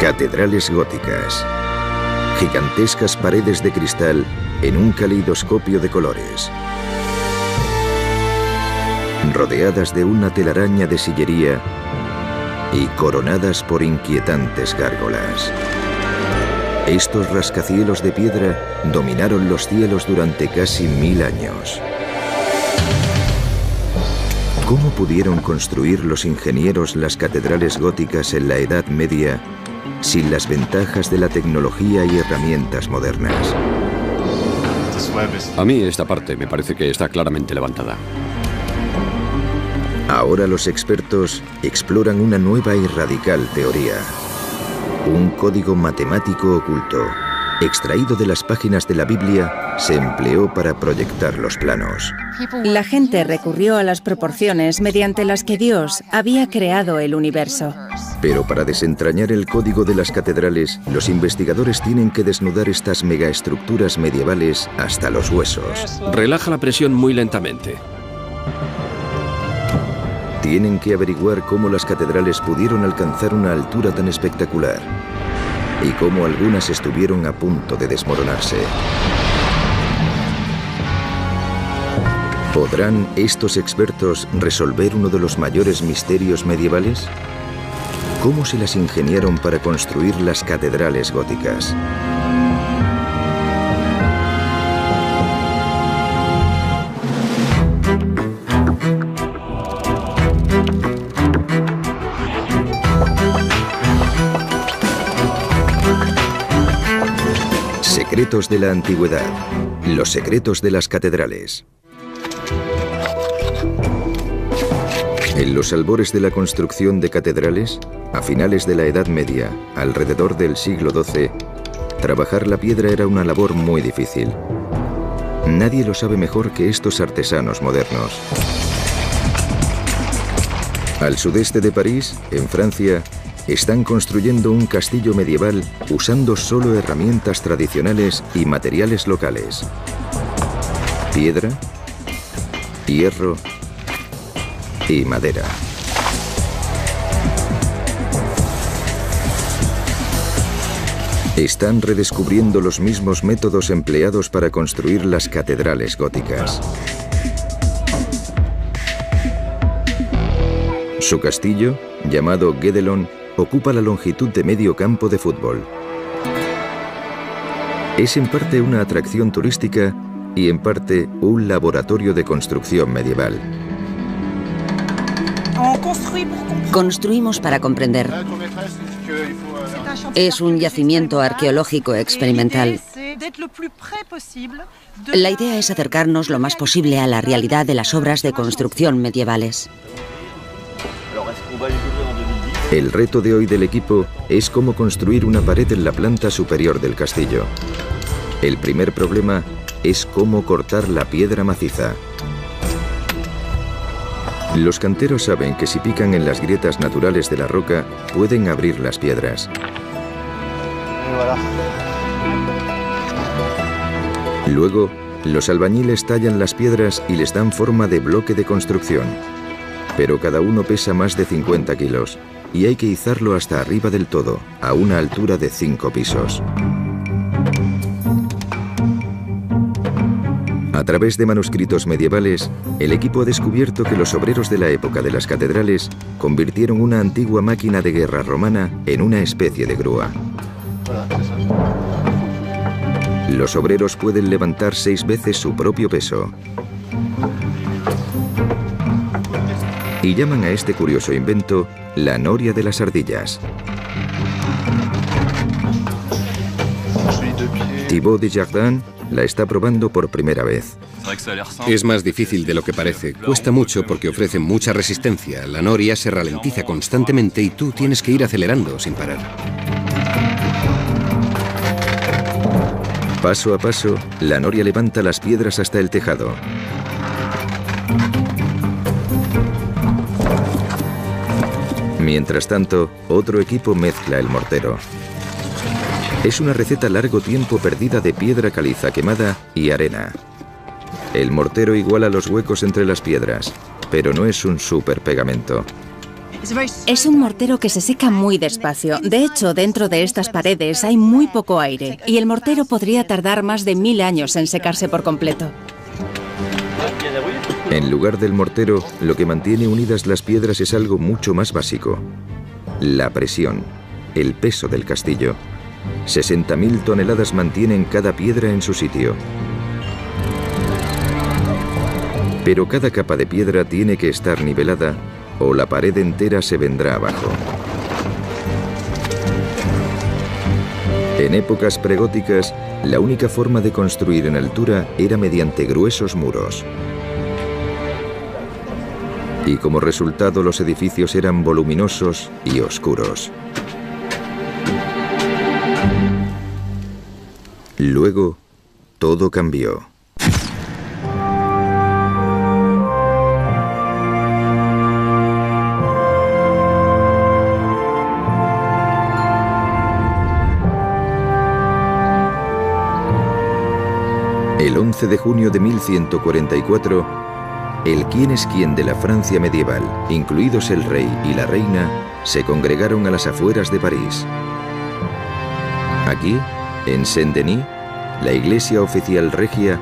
Catedrales góticas. Gigantescas paredes de cristal en un caleidoscopio de colores. Rodeadas de una telaraña de sillería y coronadas por inquietantes gárgolas. Estos rascacielos de piedra dominaron los cielos durante casi mil años. ¿Cómo pudieron construir los ingenieros las catedrales góticas en la Edad Media sin las ventajas de la tecnología y herramientas modernas? A mí esta parte me parece que está claramente levantada. Ahora los expertos exploran una nueva y radical teoría. Un código matemático oculto, extraído de las páginas de la Biblia, se empleó para proyectar los planos. La gente recurrió a las proporciones mediante las que Dios había creado el universo. Pero para desentrañar el código de las catedrales, los investigadores tienen que desnudar estas megaestructuras medievales hasta los huesos. Relaja la presión muy lentamente. Tienen que averiguar cómo las catedrales pudieron alcanzar una altura tan espectacular y cómo algunas estuvieron a punto de desmoronarse. ¿Podrán estos expertos resolver uno de los mayores misterios medievales? ¿Cómo se las ingeniaron para construir las catedrales góticas? Secretos de la Antigüedad. Los secretos de las catedrales. En los albores de la construcción de catedrales, a finales de la Edad Media, alrededor del siglo XII, trabajar la piedra era una labor muy difícil. Nadie lo sabe mejor que estos artesanos modernos. Al sudeste de París, en Francia, están construyendo un castillo medieval usando solo herramientas tradicionales y materiales locales. Piedra, hierro y madera. Están redescubriendo los mismos métodos empleados para construir las catedrales góticas. Su castillo, llamado Guédelon, ocupa la longitud de medio campo de fútbol. Es en parte una atracción turística y en parte un laboratorio de construcción medieval. Construimos para comprender. Es un yacimiento arqueológico experimental. La idea es acercarnos lo más posible a la realidad de las obras de construcción medievales. El reto de hoy del equipo es cómo construir una pared en la planta superior del castillo. El primer problema es cómo cortar la piedra maciza. Los canteros saben que si pican en las grietas naturales de la roca, pueden abrir las piedras. Luego, los albañiles tallan las piedras y les dan forma de bloque de construcción. Pero cada uno pesa más de 50 kilos y hay que izarlo hasta arriba del todo, a una altura de 5 pisos. A través de manuscritos medievales, el equipo ha descubierto que los obreros de la época de las catedrales convirtieron una antigua máquina de guerra romana en una especie de grúa. Los obreros pueden levantar seis veces su propio peso. Y llaman a este curioso invento la noria de las ardillas. Thibaut Desjardins la está probando por primera vez. Es más difícil de lo que parece. Cuesta mucho porque ofrece mucha resistencia. La noria se ralentiza constantemente y tú tienes que ir acelerando sin parar. Paso a paso, la noria levanta las piedras hasta el tejado. Mientras tanto, otro equipo mezcla el mortero. Es una receta largo tiempo perdida de piedra caliza quemada y arena. El mortero iguala los huecos entre las piedras, pero no es un super pegamento. Es un mortero que se seca muy despacio. De hecho, dentro de estas paredes hay muy poco aire y el mortero podría tardar más de mil años en secarse por completo. En lugar del mortero, lo que mantiene unidas las piedras es algo mucho más básico. La presión, el peso del castillo. 60.000 toneladas mantienen cada piedra en su sitio. Pero cada capa de piedra tiene que estar nivelada o la pared entera se vendrá abajo. En épocas pregóticas, la única forma de construir en altura era mediante gruesos muros. Y como resultado los edificios eran voluminosos y oscuros. Luego, todo cambió. El 11 de junio de 1144, el quién es quién de la Francia medieval, incluidos el rey y la reina, se congregaron a las afueras de París. Aquí, en Saint-Denis, la iglesia oficial regia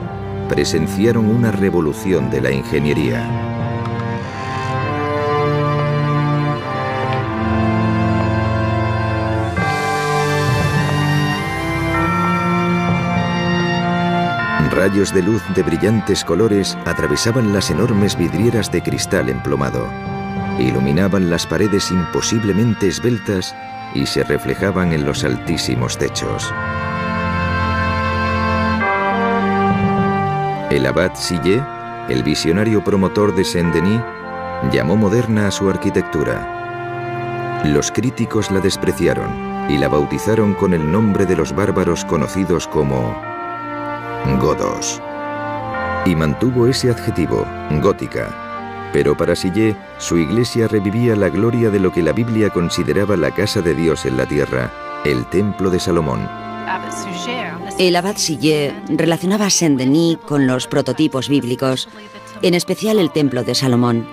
presenciaron una revolución de la ingeniería. Rayos de luz de brillantes colores atravesaban las enormes vidrieras de cristal emplomado, iluminaban las paredes imposiblemente esbeltas y se reflejaban en los altísimos techos. El abad Sillet, el visionario promotor de Saint-Denis, llamó moderna a su arquitectura. Los críticos la despreciaron y la bautizaron con el nombre de los bárbaros conocidos como Godos. Y mantuvo ese adjetivo, gótica. Pero para Sillet, su iglesia revivía la gloria de lo que la Biblia consideraba la casa de Dios en la tierra, el templo de Salomón. El abad Sillet relacionaba Saint-Denis con los prototipos bíblicos, en especial el templo de Salomón.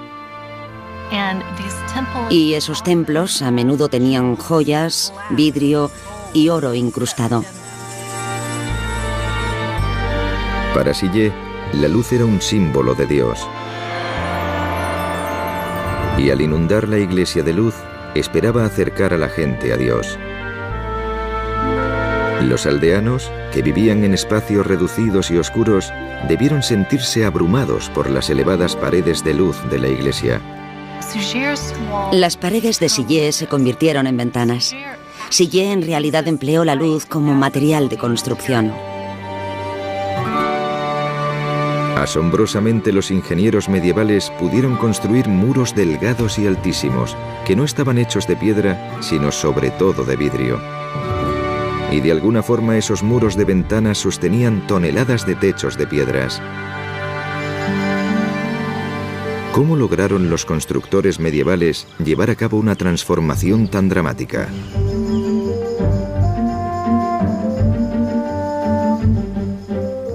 Y esos templos a menudo tenían joyas, vidrio y oro incrustado. Para Sillet, la luz era un símbolo de Dios. Y al inundar la iglesia de luz, esperaba acercar a la gente a Dios. Los aldeanos, que vivían en espacios reducidos y oscuros, debieron sentirse abrumados por las elevadas paredes de luz de la iglesia. Las paredes de Sillet se convirtieron en ventanas. Sillet en realidad empleó la luz como material de construcción. Asombrosamente los ingenieros medievales pudieron construir muros delgados y altísimos, que no estaban hechos de piedra, sino sobre todo de vidrio. Y de alguna forma esos muros de ventanas sostenían toneladas de techos de piedras. ¿Cómo lograron los constructores medievales llevar a cabo una transformación tan dramática?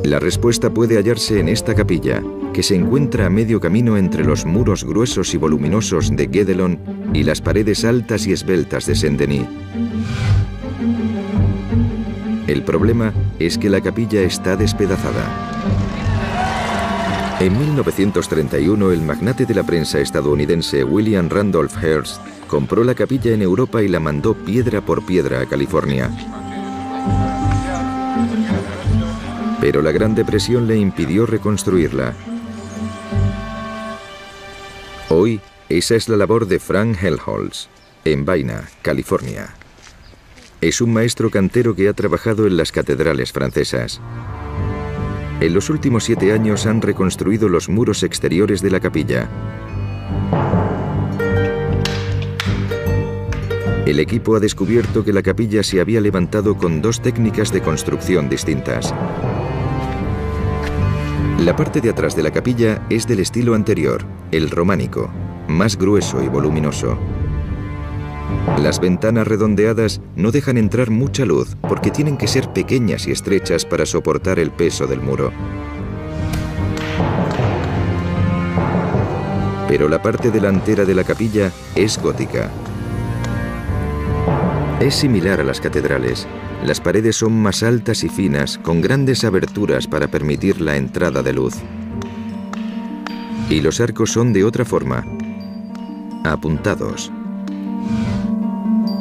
La respuesta puede hallarse en esta capilla, que se encuentra a medio camino entre los muros gruesos y voluminosos de Guédelon y las paredes altas y esbeltas de Saint-Denis. El problema es que la capilla está despedazada. En 1931, el magnate de la prensa estadounidense William Randolph Hearst compró la capilla en Europa y la mandó piedra por piedra a California. Pero la Gran Depresión le impidió reconstruirla. Hoy, esa es la labor de Frank Helholz, en Vaina, California. Es un maestro cantero que ha trabajado en las catedrales francesas. En los últimos siete años han reconstruido los muros exteriores de la capilla. El equipo ha descubierto que la capilla se había levantado con dos técnicas de construcción distintas. La parte de atrás de la capilla es del estilo anterior, el románico, más grueso y voluminoso. Las ventanas redondeadas no dejan entrar mucha luz porque tienen que ser pequeñas y estrechas para soportar el peso del muro. Pero la parte delantera de la capilla es gótica. Es similar a las catedrales. Las paredes son más altas y finas, con grandes aberturas para permitir la entrada de luz. Y los arcos son de otra forma, apuntados.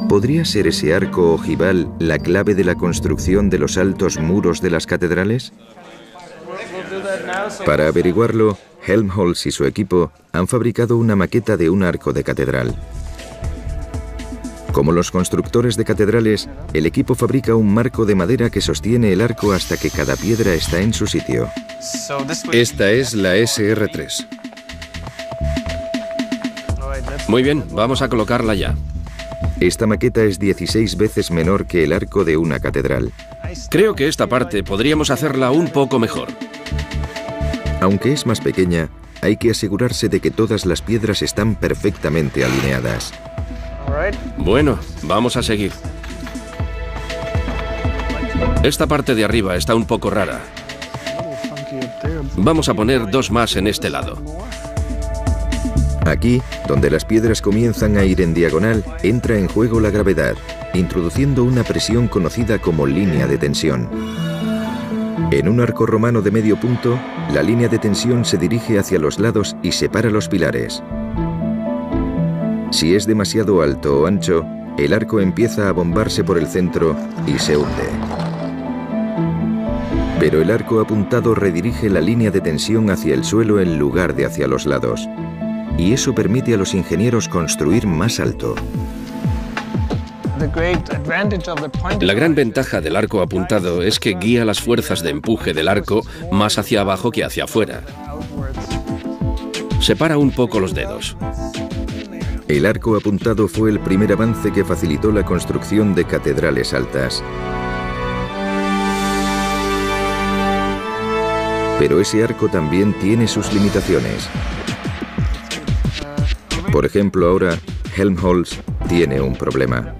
¿Podría ser ese arco ojival la clave de la construcción de los altos muros de las catedrales? Para averiguarlo, Helmholtz y su equipo han fabricado una maqueta de un arco de catedral. Como los constructores de catedrales, el equipo fabrica un marco de madera que sostiene el arco hasta que cada piedra está en su sitio. Esta es la SR3. Muy bien, vamos a colocarla ya. Esta maqueta es 16 veces menor que el arco de una catedral. Creo que esta parte podríamos hacerla un poco mejor. Aunque es más pequeña, hay que asegurarse de que todas las piedras están perfectamente alineadas. Bueno, vamos a seguir. Esta parte de arriba está un poco rara. Vamos a poner dos más en este lado. Aquí, donde las piedras comienzan a ir en diagonal, entra en juego la gravedad, introduciendo una presión conocida como línea de tensión. En un arco romano de medio punto, la línea de tensión se dirige hacia los lados y separa los pilares. Si es demasiado alto o ancho, el arco empieza a bombarse por el centro y se hunde. Pero el arco apuntado redirige la línea de tensión hacia el suelo en lugar de hacia los lados. Y eso permite a los ingenieros construir más alto. La gran ventaja del arco apuntado es que guía las fuerzas de empuje del arco más hacia abajo que hacia afuera. Separa un poco los dedos. El arco apuntado fue el primer avance que facilitó la construcción de catedrales altas. Pero ese arco también tiene sus limitaciones. Por ejemplo, ahora Helmholtz tiene un problema.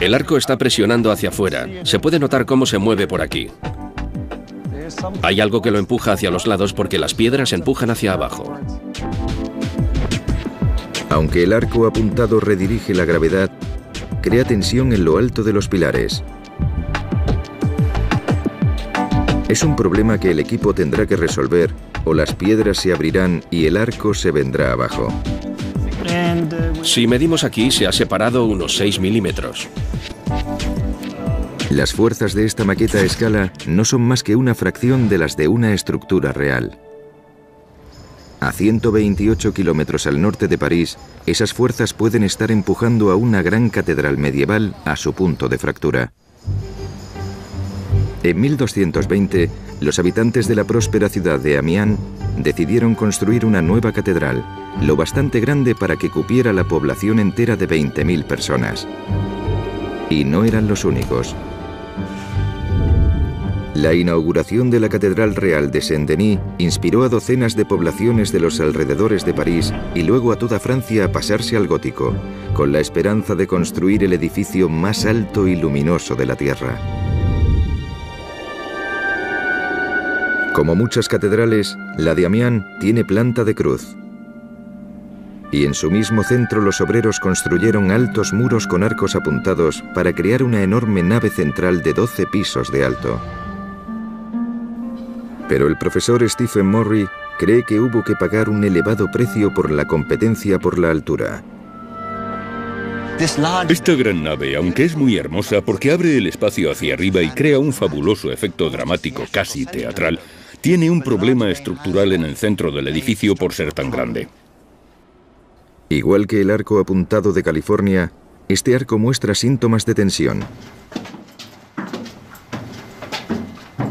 El arco está presionando hacia afuera. Se puede notar cómo se mueve por aquí. Hay algo que lo empuja hacia los lados porque las piedras empujan hacia abajo. Aunque el arco apuntado redirige la gravedad, crea tensión en lo alto de los pilares. Es un problema que el equipo tendrá que resolver o las piedras se abrirán y el arco se vendrá abajo. Si medimos aquí, se ha separado unos 6 milímetros. Las fuerzas de esta maqueta a escala no son más que una fracción de las de una estructura real. A 128 kilómetros al norte de París, esas fuerzas pueden estar empujando a una gran catedral medieval a su punto de fractura. En 1220, los habitantes de la próspera ciudad de Amiens decidieron construir una nueva catedral, lo bastante grande para que cupiera la población entera de 20.000 personas. Y no eran los únicos. La inauguración de la Catedral Real de Saint-Denis inspiró a docenas de poblaciones de los alrededores de París y luego a toda Francia a pasarse al gótico, con la esperanza de construir el edificio más alto y luminoso de la Tierra. Como muchas catedrales, la de Amiens tiene planta de cruz. Y en su mismo centro los obreros construyeron altos muros con arcos apuntados para crear una enorme nave central de 12 pisos de alto. Pero el profesor Stephen Morrie cree que hubo que pagar un elevado precio por la competencia por la altura. Esta gran nave, aunque es muy hermosa porque abre el espacio hacia arriba y crea un fabuloso efecto dramático casi teatral, tiene un problema estructural en el centro del edificio por ser tan grande. Igual que el arco apuntado de California, este arco muestra síntomas de tensión.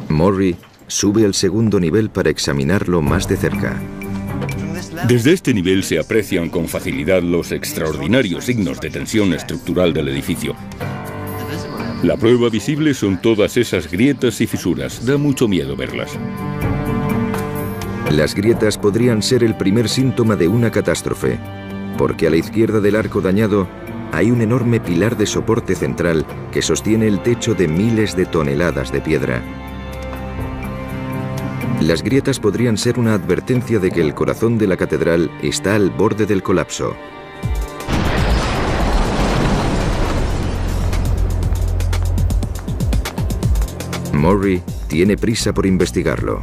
Morrie sube al segundo nivel para examinarlo más de cerca. Desde este nivel se aprecian con facilidad los extraordinarios signos de tensión estructural del edificio. La prueba visible son todas esas grietas y fisuras. Da mucho miedo verlas. Las grietas podrían ser el primer síntoma de una catástrofe, porque a la izquierda del arco dañado hay un enorme pilar de soporte central que sostiene el techo de miles de toneladas de piedra. Las grietas podrían ser una advertencia de que el corazón de la catedral está al borde del colapso. Murray tiene prisa por investigarlo.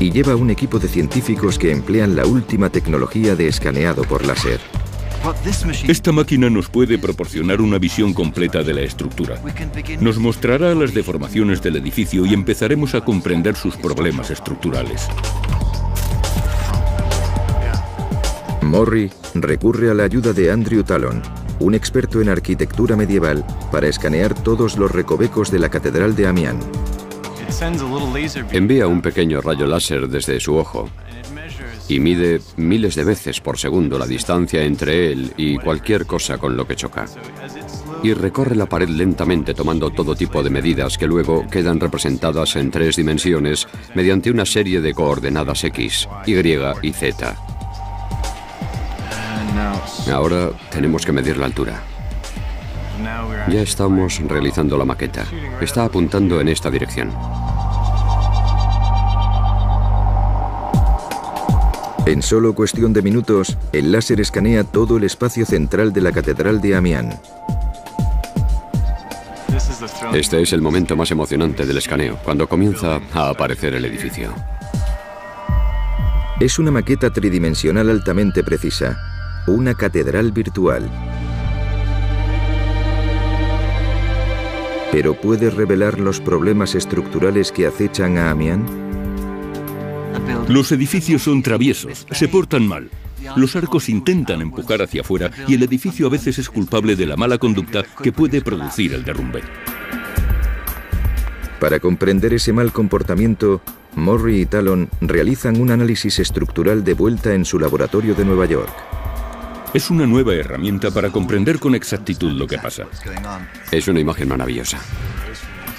Y lleva un equipo de científicos que emplean la última tecnología de escaneado por láser. Esta máquina nos puede proporcionar una visión completa de la estructura. Nos mostrará las deformaciones del edificio y empezaremos a comprender sus problemas estructurales. Morri recurre a la ayuda de Andrew Talon, un experto en arquitectura medieval, para escanear todos los recovecos de la Catedral de Amiens. Envía un pequeño rayo láser desde su ojo y mide miles de veces por segundo la distancia entre él y cualquier cosa con lo que choca. Y recorre la pared lentamente tomando todo tipo de medidas que luego quedan representadas en tres dimensiones mediante una serie de coordenadas X, Y y Z. Ahora tenemos que medir la altura. Ya estamos realizando la maqueta. Está apuntando en esta dirección. En solo cuestión de minutos, el láser escanea todo el espacio central de la Catedral de Amiens. Este es el momento más emocionante del escaneo, cuando comienza a aparecer el edificio. Es una maqueta tridimensional altamente precisa, una catedral virtual. ¿Pero puede revelar los problemas estructurales que acechan a Amiens? Los edificios son traviesos, se portan mal. Los arcos intentan empujar hacia afuera y el edificio a veces es culpable de la mala conducta que puede producir el derrumbe. Para comprender ese mal comportamiento, Morri y Talon realizan un análisis estructural de vuelta en su laboratorio de Nueva York. Es una nueva herramienta para comprender con exactitud lo que pasa. Es una imagen maravillosa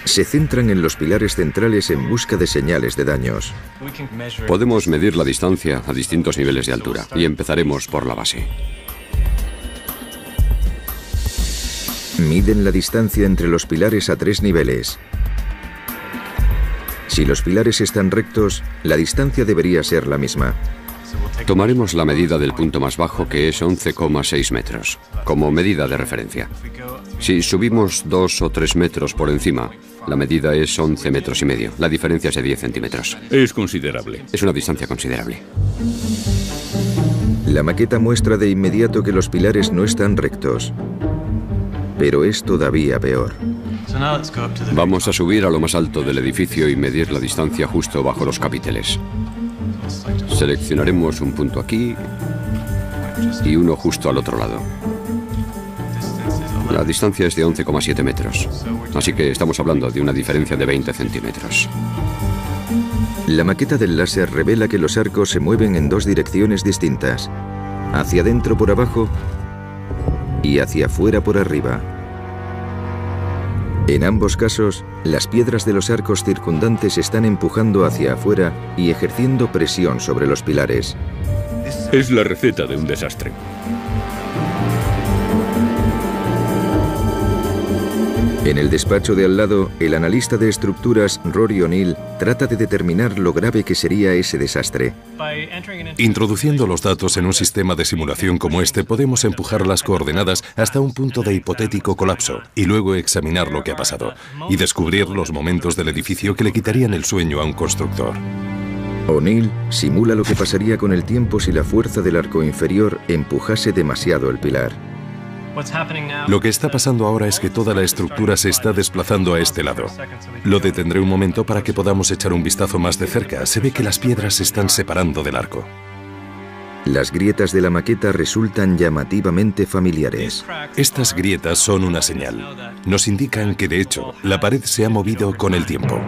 se centran en los pilares centrales en busca de señales de daños. Podemos medir la distancia a distintos niveles de altura y empezaremos por la base. Miden la distancia entre los pilares a tres niveles. Si los pilares están rectos, la distancia debería ser la misma. Tomaremos la medida del punto más bajo, que es 11,6 metros, como medida de referencia. Si subimos 2 o 3 metros por encima, la medida es 11 metros y medio. La diferencia es de 10 centímetros. Es considerable. Es una distancia considerable. La maqueta muestra de inmediato que los pilares no están rectos. Pero es todavía peor. Vamos a subir a lo más alto del edificio y medir la distancia justo bajo los capiteles. Seleccionaremos un punto aquí y uno justo al otro lado. La distancia es de 11,7 metros, así que estamos hablando de una diferencia de 20 centímetros. La maqueta del láser revela que los arcos se mueven en dos direcciones distintas, hacia adentro por abajo y hacia afuera por arriba. En ambos casos, las piedras de los arcos circundantes están empujando hacia afuera y ejerciendo presión sobre los pilares. Es la receta de un desastre. En el despacho de al lado, el analista de estructuras Rory O'Neill trata de determinar lo grave que sería ese desastre. Introduciendo los datos en un sistema de simulación como este, podemos empujar las coordenadas hasta un punto de hipotético colapso y luego examinar lo que ha pasado y descubrir los momentos del edificio que le quitarían el sueño a un constructor. O'Neill simula lo que pasaría con el tiempo si la fuerza del arco inferior empujase demasiado el pilar. Lo que está pasando ahora es que toda la estructura se está desplazando a este lado. Lo detendré un momento para que podamos echar un vistazo más de cerca. Se ve que las piedras se están separando del arco. Las grietas de la maqueta resultan llamativamente familiares. Estas grietas son una señal. Nos indican que, de hecho, la pared se ha movido con el tiempo.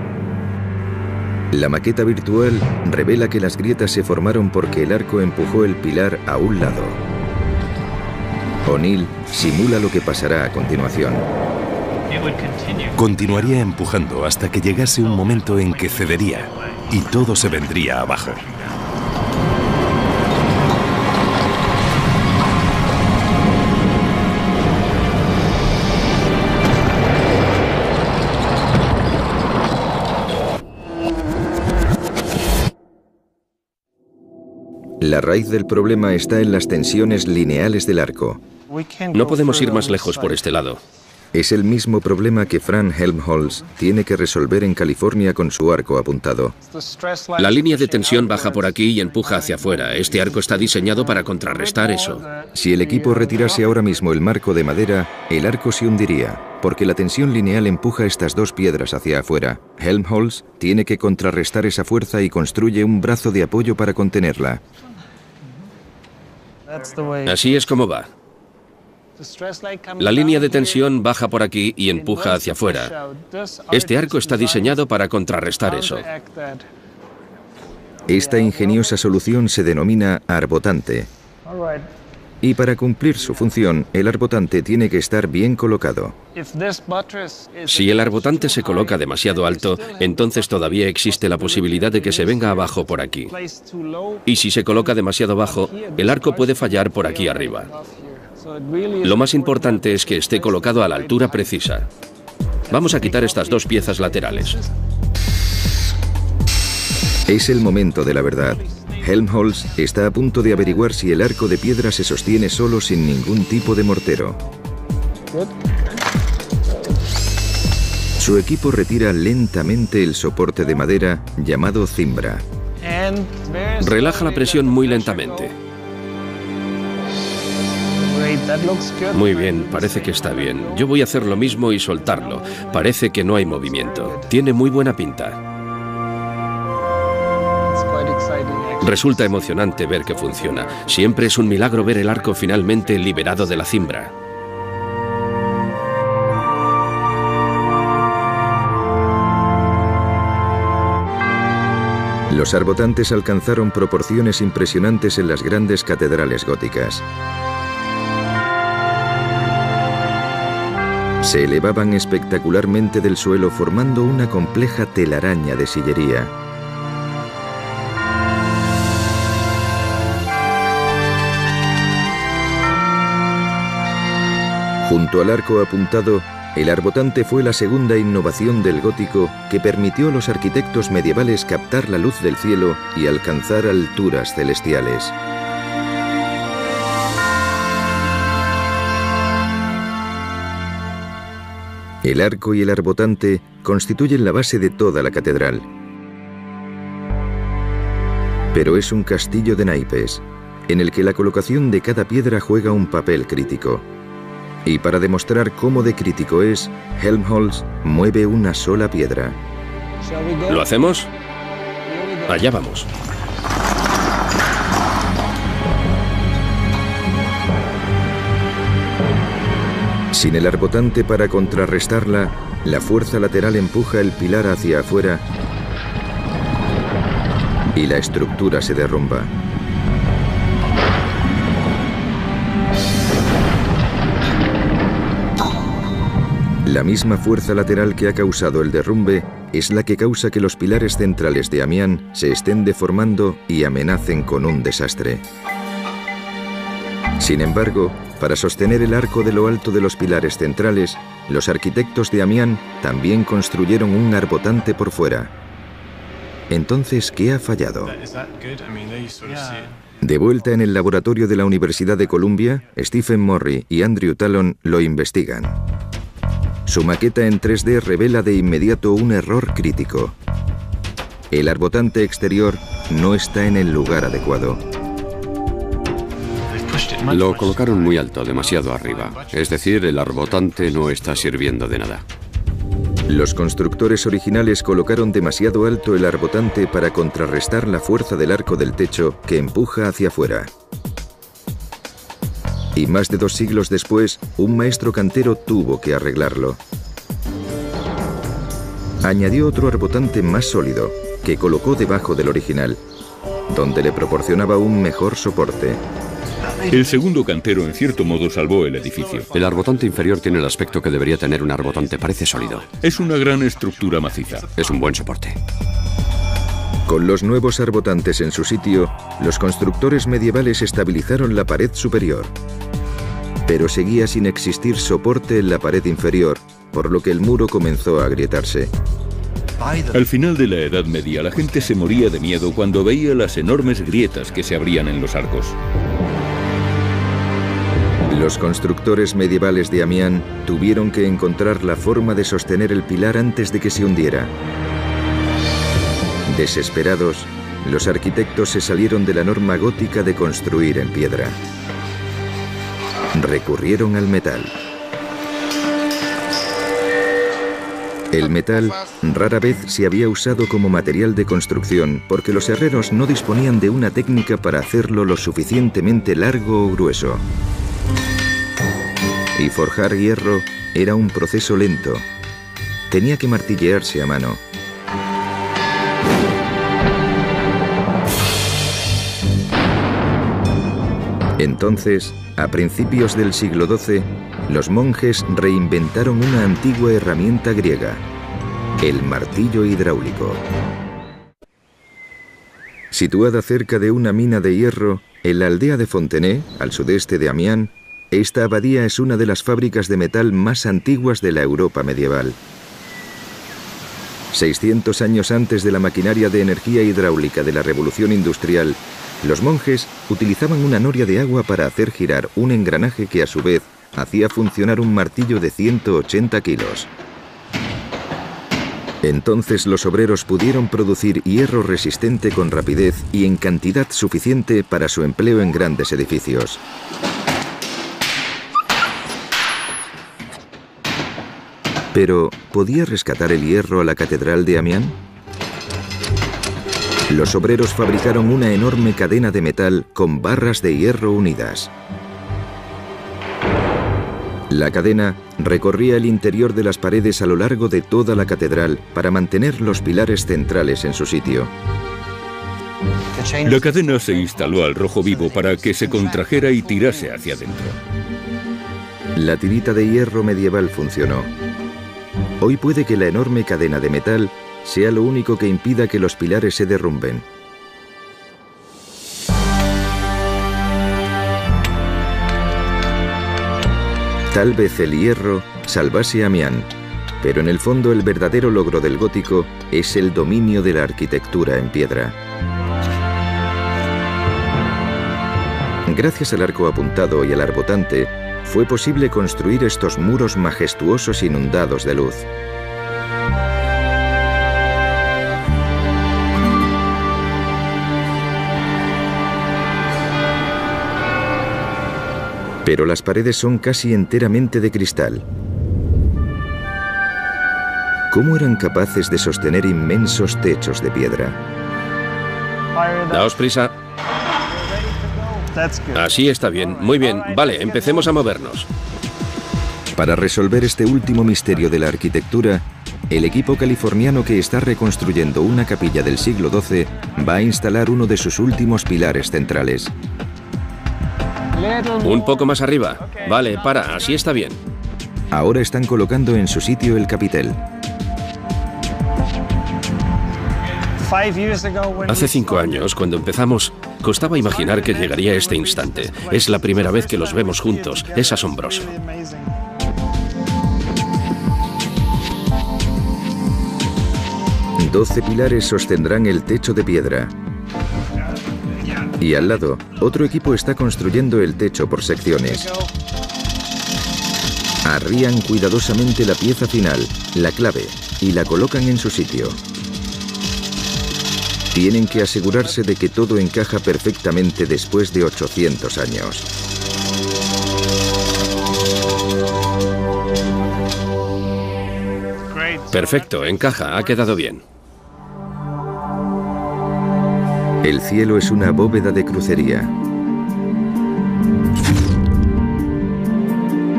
La maqueta virtual revela que las grietas se formaron porque el arco empujó el pilar a un lado. O'Neill simula lo que pasará a continuación. Continuaría empujando hasta que llegase un momento en que cedería y todo se vendría abajo. La raíz del problema está en las tensiones lineales del arco, no podemos ir más lejos por este lado. Es el mismo problema que Fran Helmholtz tiene que resolver en California con su arco apuntado. La línea de tensión baja por aquí y empuja hacia afuera. Este arco está diseñado para contrarrestar eso. Si el equipo retirase ahora mismo el marco de madera, el arco se hundiría, porque la tensión lineal empuja estas dos piedras hacia afuera. Helmholtz tiene que contrarrestar esa fuerza y construye un brazo de apoyo para contenerla. Así es como va. La línea de tensión baja por aquí y empuja hacia afuera. Este arco está diseñado para contrarrestar eso. Esta ingeniosa solución se denomina arbotante. Y para cumplir su función, el arbotante tiene que estar bien colocado. Si el arbotante se coloca demasiado alto, entonces todavía existe la posibilidad de que se venga abajo por aquí. Y si se coloca demasiado bajo, el arco puede fallar por aquí arriba. Lo más importante es que esté colocado a la altura precisa. Vamos a quitar estas dos piezas laterales. Es el momento de la verdad. Helmholtz está a punto de averiguar si el arco de piedra se sostiene solo sin ningún tipo de mortero. Su equipo retira lentamente el soporte de madera llamado cimbra. Relaja la presión muy lentamente. Muy bien, parece que está bien. Yo voy a hacer lo mismo y soltarlo. Parece que no hay movimiento. Tiene muy buena pinta. Resulta emocionante ver que funciona. Siempre es un milagro ver el arco finalmente liberado de la cimbra. Los arbotantes alcanzaron proporciones impresionantes en las grandes catedrales góticas. Se elevaban espectacularmente del suelo formando una compleja telaraña de sillería. Junto al arco apuntado, el arbotante fue la segunda innovación del gótico que permitió a los arquitectos medievales captar la luz del cielo y alcanzar alturas celestiales. El arco y el arbotante constituyen la base de toda la catedral. Pero es un castillo de naipes, en el que la colocación de cada piedra juega un papel crítico. Y para demostrar cómo de crítico es, Helmholtz mueve una sola piedra. ¿Lo hacemos? Allá vamos. Sin el arbotante para contrarrestarla, la fuerza lateral empuja el pilar hacia afuera y la estructura se derrumba. La misma fuerza lateral que ha causado el derrumbe es la que causa que los pilares centrales de Amiens se estén deformando y amenacen con un desastre. Sin embargo, para sostener el arco de lo alto de los pilares centrales, los arquitectos de Amiens también construyeron un arbotante por fuera. Entonces, ¿qué ha fallado? De vuelta en el laboratorio de la Universidad de Columbia, Stephen Morry y Andrew Talon lo investigan. Su maqueta en 3D revela de inmediato un error crítico. El arbotante exterior no está en el lugar adecuado. Lo colocaron muy alto, demasiado arriba. Es decir, el arbotante no está sirviendo de nada. Los constructores originales colocaron demasiado alto el arbotante para contrarrestar la fuerza del arco del techo que empuja hacia afuera. Y más de dos siglos después, un maestro cantero tuvo que arreglarlo. Añadió otro arbotante más sólido, que colocó debajo del original, donde le proporcionaba un mejor soporte. El segundo cantero en cierto modo salvó el edificio. El arbotante inferior tiene el aspecto que debería tener un arbotante, parece sólido. Es una gran estructura maciza. Es un buen soporte. Con los nuevos arbotantes en su sitio, los constructores medievales estabilizaron la pared superior. Pero seguía sin existir soporte en la pared inferior, por lo que el muro comenzó a agrietarse. Al final de la Edad Media la gente se moría de miedo cuando veía las enormes grietas que se abrían en los arcos. Los constructores medievales de Amiens tuvieron que encontrar la forma de sostener el pilar antes de que se hundiera. Desesperados, los arquitectos se salieron de la norma gótica de construir en piedra. Recurrieron al metal. El metal rara vez se había usado como material de construcción porque los herreros no disponían de una técnica para hacerlo lo suficientemente largo o grueso. Y forjar hierro era un proceso lento. Tenía que martillearse a mano. Entonces, a principios del siglo XII, los monjes reinventaron una antigua herramienta griega, el martillo hidráulico. Situada cerca de una mina de hierro, en la aldea de Fontenay, al sudeste de Amiens, esta abadía es una de las fábricas de metal más antiguas de la Europa medieval. 600 años antes de la maquinaria de energía hidráulica de la Revolución Industrial, los monjes utilizaban una noria de agua para hacer girar un engranaje que a su vez hacía funcionar un martillo de 180 kilos. Entonces los obreros pudieron producir hierro resistente con rapidez y en cantidad suficiente para su empleo en grandes edificios. Pero, ¿podía rescatar el hierro a la catedral de Amiens? Los obreros fabricaron una enorme cadena de metal con barras de hierro unidas. La cadena recorría el interior de las paredes a lo largo de toda la catedral para mantener los pilares centrales en su sitio. La cadena se instaló al rojo vivo para que se contrajera y tirase hacia adentro. La tirita de hierro medieval funcionó. Hoy puede que la enorme cadena de metal sea lo único que impida que los pilares se derrumben. Tal vez el hierro salvase a Mian, pero en el fondo el verdadero logro del gótico es el dominio de la arquitectura en piedra. Gracias al arco apuntado y al arbotante, fue posible construir estos muros majestuosos inundados de luz. pero las paredes son casi enteramente de cristal. ¿Cómo eran capaces de sostener inmensos techos de piedra? Daos prisa. Así está bien. Muy bien. Vale, empecemos a movernos. Para resolver este último misterio de la arquitectura, el equipo californiano que está reconstruyendo una capilla del siglo XII va a instalar uno de sus últimos pilares centrales. Un poco más arriba. Vale, para, así está bien. Ahora están colocando en su sitio el capitel. Hace cinco años, cuando empezamos, costaba imaginar que llegaría este instante. Es la primera vez que los vemos juntos. Es asombroso. Doce pilares sostendrán el techo de piedra. Y al lado, otro equipo está construyendo el techo por secciones. Arrían cuidadosamente la pieza final, la clave, y la colocan en su sitio. Tienen que asegurarse de que todo encaja perfectamente después de 800 años. Perfecto, encaja, ha quedado bien. El cielo es una bóveda de crucería.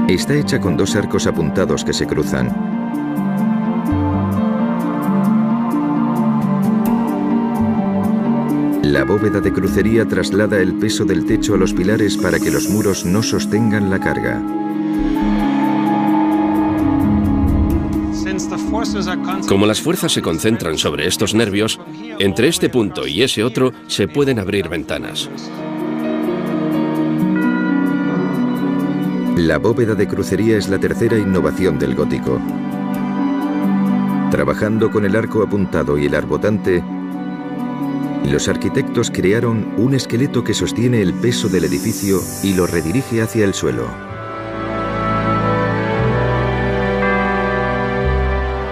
Está hecha con dos arcos apuntados que se cruzan. La bóveda de crucería traslada el peso del techo a los pilares para que los muros no sostengan la carga. Como las fuerzas se concentran sobre estos nervios, entre este punto y ese otro se pueden abrir ventanas. La bóveda de crucería es la tercera innovación del gótico. Trabajando con el arco apuntado y el arbotante, los arquitectos crearon un esqueleto que sostiene el peso del edificio y lo redirige hacia el suelo.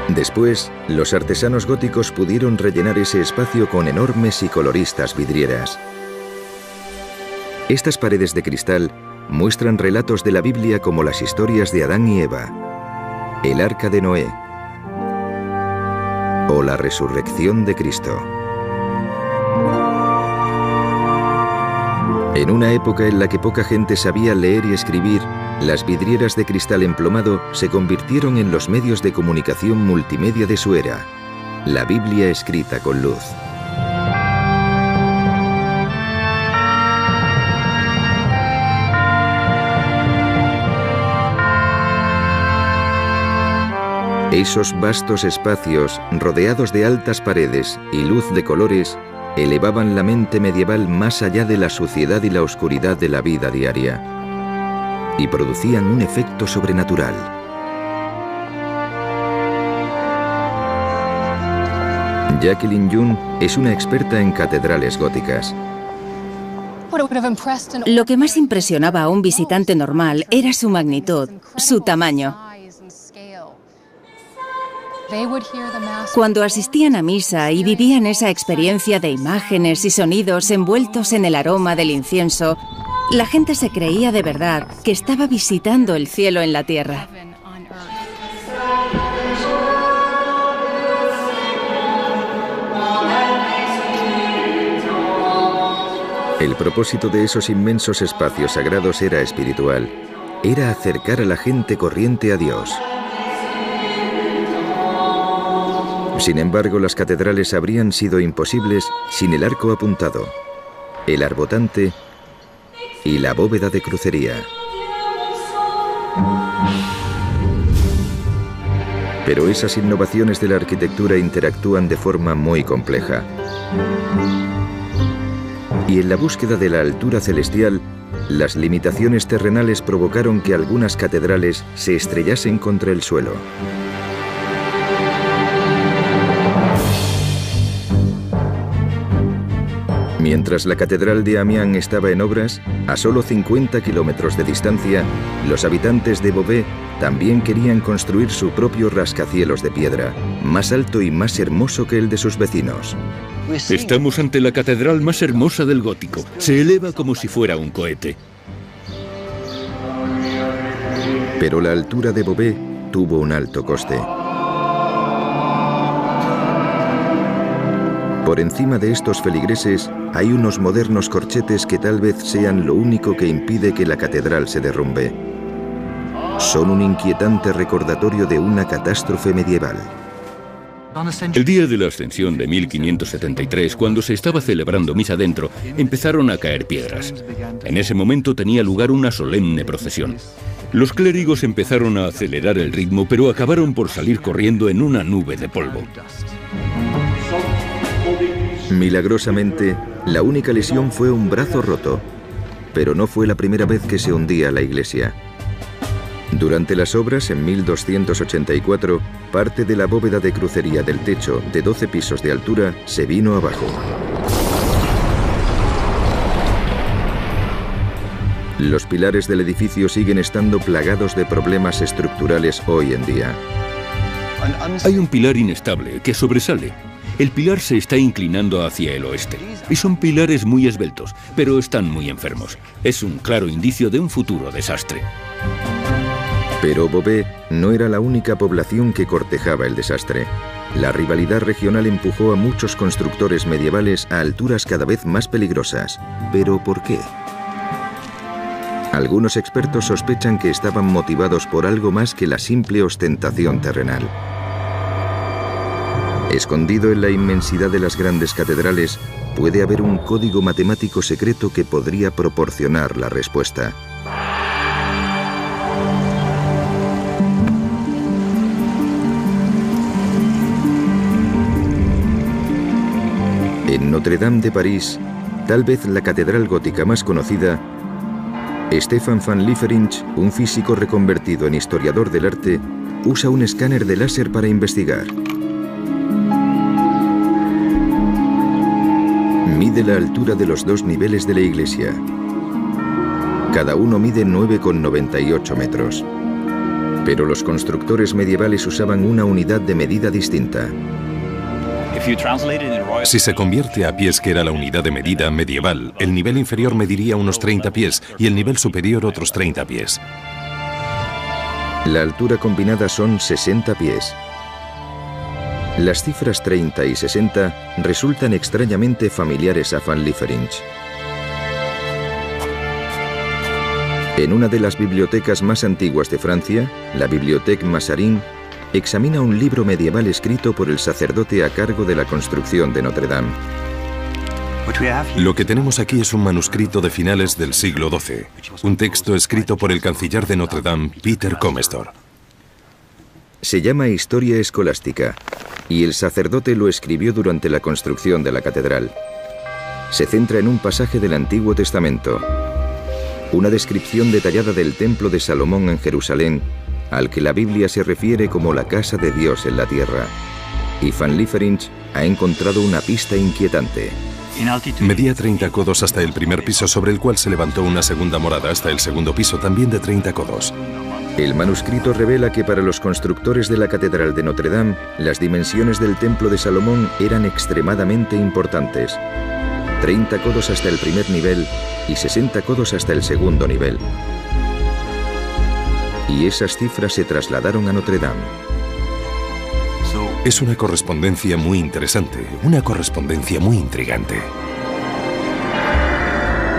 Después, los artesanos góticos pudieron rellenar ese espacio con enormes y coloristas vidrieras. Estas paredes de cristal muestran relatos de la Biblia como las historias de Adán y Eva, el arca de Noé o la resurrección de Cristo. En una época en la que poca gente sabía leer y escribir, las vidrieras de cristal emplomado se convirtieron en los medios de comunicación multimedia de su era, la Biblia escrita con luz. Esos vastos espacios, rodeados de altas paredes y luz de colores, elevaban la mente medieval más allá de la suciedad y la oscuridad de la vida diaria y producían un efecto sobrenatural. Jacqueline Jung es una experta en catedrales góticas. Lo que más impresionaba a un visitante normal era su magnitud, su tamaño. Cuando asistían a misa y vivían esa experiencia de imágenes y sonidos envueltos en el aroma del incienso, la gente se creía de verdad que estaba visitando el cielo en la tierra. El propósito de esos inmensos espacios sagrados era espiritual. Era acercar a la gente corriente a Dios. Sin embargo, las catedrales habrían sido imposibles sin el arco apuntado, el arbotante y la bóveda de crucería. Pero esas innovaciones de la arquitectura interactúan de forma muy compleja. Y en la búsqueda de la altura celestial, las limitaciones terrenales provocaron que algunas catedrales se estrellasen contra el suelo. Mientras la Catedral de Amiens estaba en obras, a solo 50 kilómetros de distancia, los habitantes de Beauvais también querían construir su propio rascacielos de piedra, más alto y más hermoso que el de sus vecinos. Estamos ante la catedral más hermosa del gótico. Se eleva como si fuera un cohete. Pero la altura de Beauvais tuvo un alto coste. Por encima de estos feligreses hay unos modernos corchetes que tal vez sean lo único que impide que la catedral se derrumbe. Son un inquietante recordatorio de una catástrofe medieval. El día de la ascensión de 1573, cuando se estaba celebrando misa dentro, empezaron a caer piedras. En ese momento tenía lugar una solemne procesión. Los clérigos empezaron a acelerar el ritmo, pero acabaron por salir corriendo en una nube de polvo. Milagrosamente, la única lesión fue un brazo roto, pero no fue la primera vez que se hundía la iglesia. Durante las obras, en 1284, parte de la bóveda de crucería del techo, de 12 pisos de altura, se vino abajo. Los pilares del edificio siguen estando plagados de problemas estructurales hoy en día. Hay un pilar inestable que sobresale el pilar se está inclinando hacia el oeste. Y son pilares muy esbeltos, pero están muy enfermos. Es un claro indicio de un futuro desastre. Pero Bobé no era la única población que cortejaba el desastre. La rivalidad regional empujó a muchos constructores medievales a alturas cada vez más peligrosas. ¿Pero por qué? Algunos expertos sospechan que estaban motivados por algo más que la simple ostentación terrenal. Escondido en la inmensidad de las grandes catedrales, puede haber un código matemático secreto que podría proporcionar la respuesta. En Notre Dame de París, tal vez la catedral gótica más conocida, Stefan van Lieferinch, un físico reconvertido en historiador del arte, usa un escáner de láser para investigar. Mide la altura de los dos niveles de la iglesia. Cada uno mide 9,98 metros. Pero los constructores medievales usaban una unidad de medida distinta. Si se convierte a pies, que era la unidad de medida medieval, el nivel inferior mediría unos 30 pies y el nivel superior otros 30 pies. La altura combinada son 60 pies. Las cifras 30 y 60 resultan extrañamente familiares a Van Lieferinch. En una de las bibliotecas más antiguas de Francia, la Bibliothèque Mazarin, examina un libro medieval escrito por el sacerdote a cargo de la construcción de Notre Dame. Lo que tenemos aquí es un manuscrito de finales del siglo XII, un texto escrito por el canciller de Notre Dame, Peter Comestor. Se llama Historia Escolástica y el sacerdote lo escribió durante la construcción de la catedral. Se centra en un pasaje del Antiguo Testamento, una descripción detallada del Templo de Salomón en Jerusalén, al que la Biblia se refiere como la casa de Dios en la tierra. Y Van Lieferinch ha encontrado una pista inquietante. Medía 30 codos hasta el primer piso sobre el cual se levantó una segunda morada hasta el segundo piso también de 30 codos. El manuscrito revela que para los constructores de la Catedral de Notre Dame, las dimensiones del Templo de Salomón eran extremadamente importantes. 30 codos hasta el primer nivel y 60 codos hasta el segundo nivel. Y esas cifras se trasladaron a Notre Dame. Es una correspondencia muy interesante, una correspondencia muy intrigante.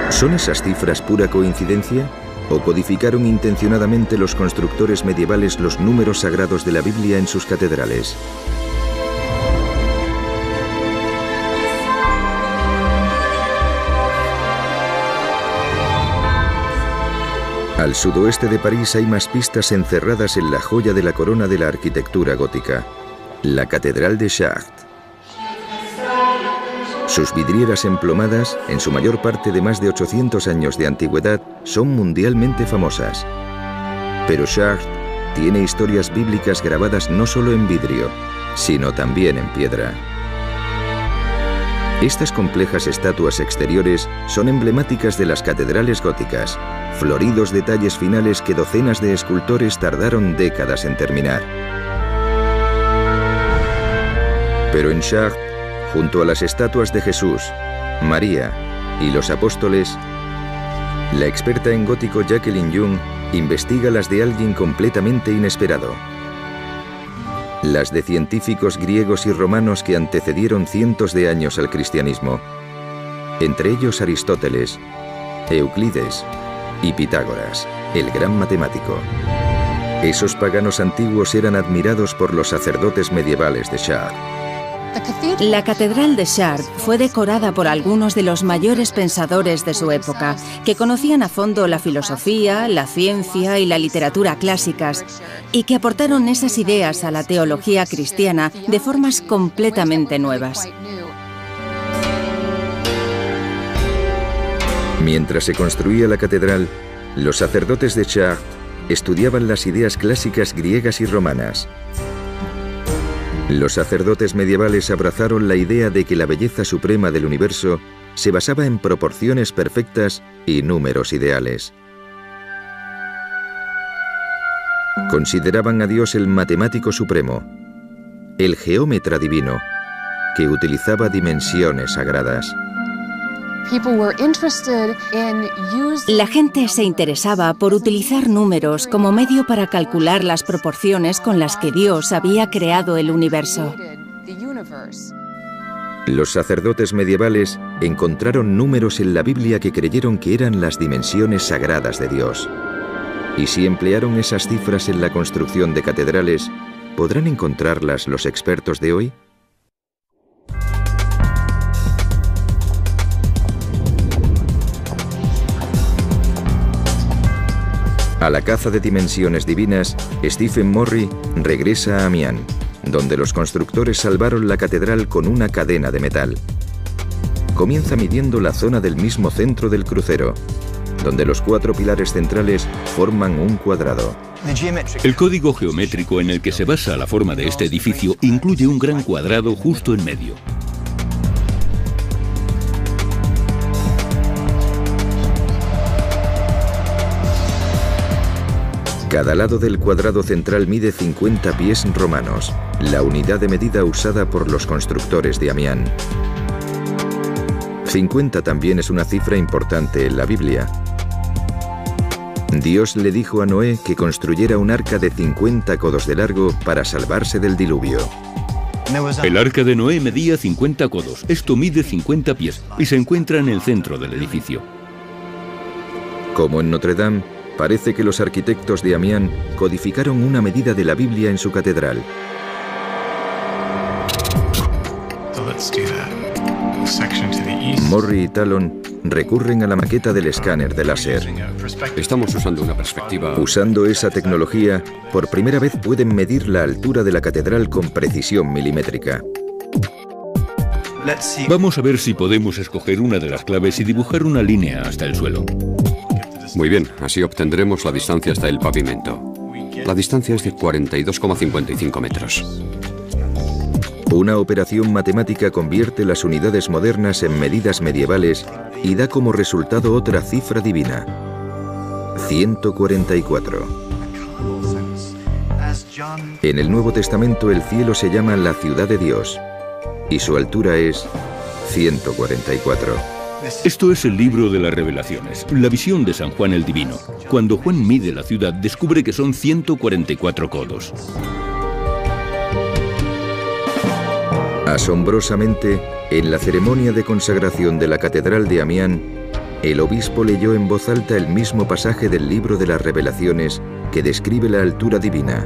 ¿Son esas cifras pura coincidencia? ¿O codificaron intencionadamente los constructores medievales los números sagrados de la Biblia en sus catedrales? Al sudoeste de París hay más pistas encerradas en la joya de la corona de la arquitectura gótica, la Catedral de Chartres. Sus vidrieras emplomadas, en su mayor parte de más de 800 años de antigüedad, son mundialmente famosas. Pero Chartres tiene historias bíblicas grabadas no solo en vidrio, sino también en piedra. Estas complejas estatuas exteriores son emblemáticas de las catedrales góticas, floridos detalles finales que docenas de escultores tardaron décadas en terminar. Pero en Chartres, junto a las estatuas de Jesús, María y los apóstoles, la experta en gótico Jacqueline Jung investiga las de alguien completamente inesperado. Las de científicos griegos y romanos que antecedieron cientos de años al cristianismo, entre ellos Aristóteles, Euclides, y Pitágoras, el gran matemático. Esos paganos antiguos eran admirados por los sacerdotes medievales de Chartres. La Catedral de Chartres fue decorada por algunos de los mayores pensadores de su época, que conocían a fondo la filosofía, la ciencia y la literatura clásicas, y que aportaron esas ideas a la teología cristiana de formas completamente nuevas. Mientras se construía la catedral, los sacerdotes de Chartres estudiaban las ideas clásicas griegas y romanas. Los sacerdotes medievales abrazaron la idea de que la belleza suprema del universo se basaba en proporciones perfectas y números ideales. Consideraban a Dios el matemático supremo, el geómetra divino, que utilizaba dimensiones sagradas. La gente se interesaba por utilizar números como medio para calcular las proporciones con las que Dios había creado el universo. Los sacerdotes medievales encontraron números en la Biblia que creyeron que eran las dimensiones sagradas de Dios. Y si emplearon esas cifras en la construcción de catedrales, ¿podrán encontrarlas los expertos de hoy? A la caza de dimensiones divinas, Stephen Morry regresa a Amiens, donde los constructores salvaron la catedral con una cadena de metal. Comienza midiendo la zona del mismo centro del crucero, donde los cuatro pilares centrales forman un cuadrado. El código geométrico en el que se basa la forma de este edificio incluye un gran cuadrado justo en medio. Cada lado del cuadrado central mide 50 pies romanos, la unidad de medida usada por los constructores de Amián. 50 también es una cifra importante en la Biblia. Dios le dijo a Noé que construyera un arca de 50 codos de largo para salvarse del diluvio. El arca de Noé medía 50 codos, esto mide 50 pies y se encuentra en el centro del edificio. Como en Notre Dame, parece que los arquitectos de Amiens codificaron una medida de la Biblia en su catedral. Morri y Talon recurren a la maqueta del escáner de láser. Estamos usando una perspectiva... Usando esa tecnología, por primera vez pueden medir la altura de la catedral con precisión milimétrica. Vamos a ver si podemos escoger una de las claves y dibujar una línea hasta el suelo. Muy bien, así obtendremos la distancia hasta el pavimento. La distancia es de 42,55 metros. Una operación matemática convierte las unidades modernas en medidas medievales y da como resultado otra cifra divina. 144. En el Nuevo Testamento el cielo se llama la ciudad de Dios y su altura es 144. Esto es el libro de las revelaciones, la visión de San Juan el Divino. Cuando Juan mide la ciudad, descubre que son 144 codos. Asombrosamente, en la ceremonia de consagración de la Catedral de Amiens, el obispo leyó en voz alta el mismo pasaje del libro de las revelaciones que describe la altura divina.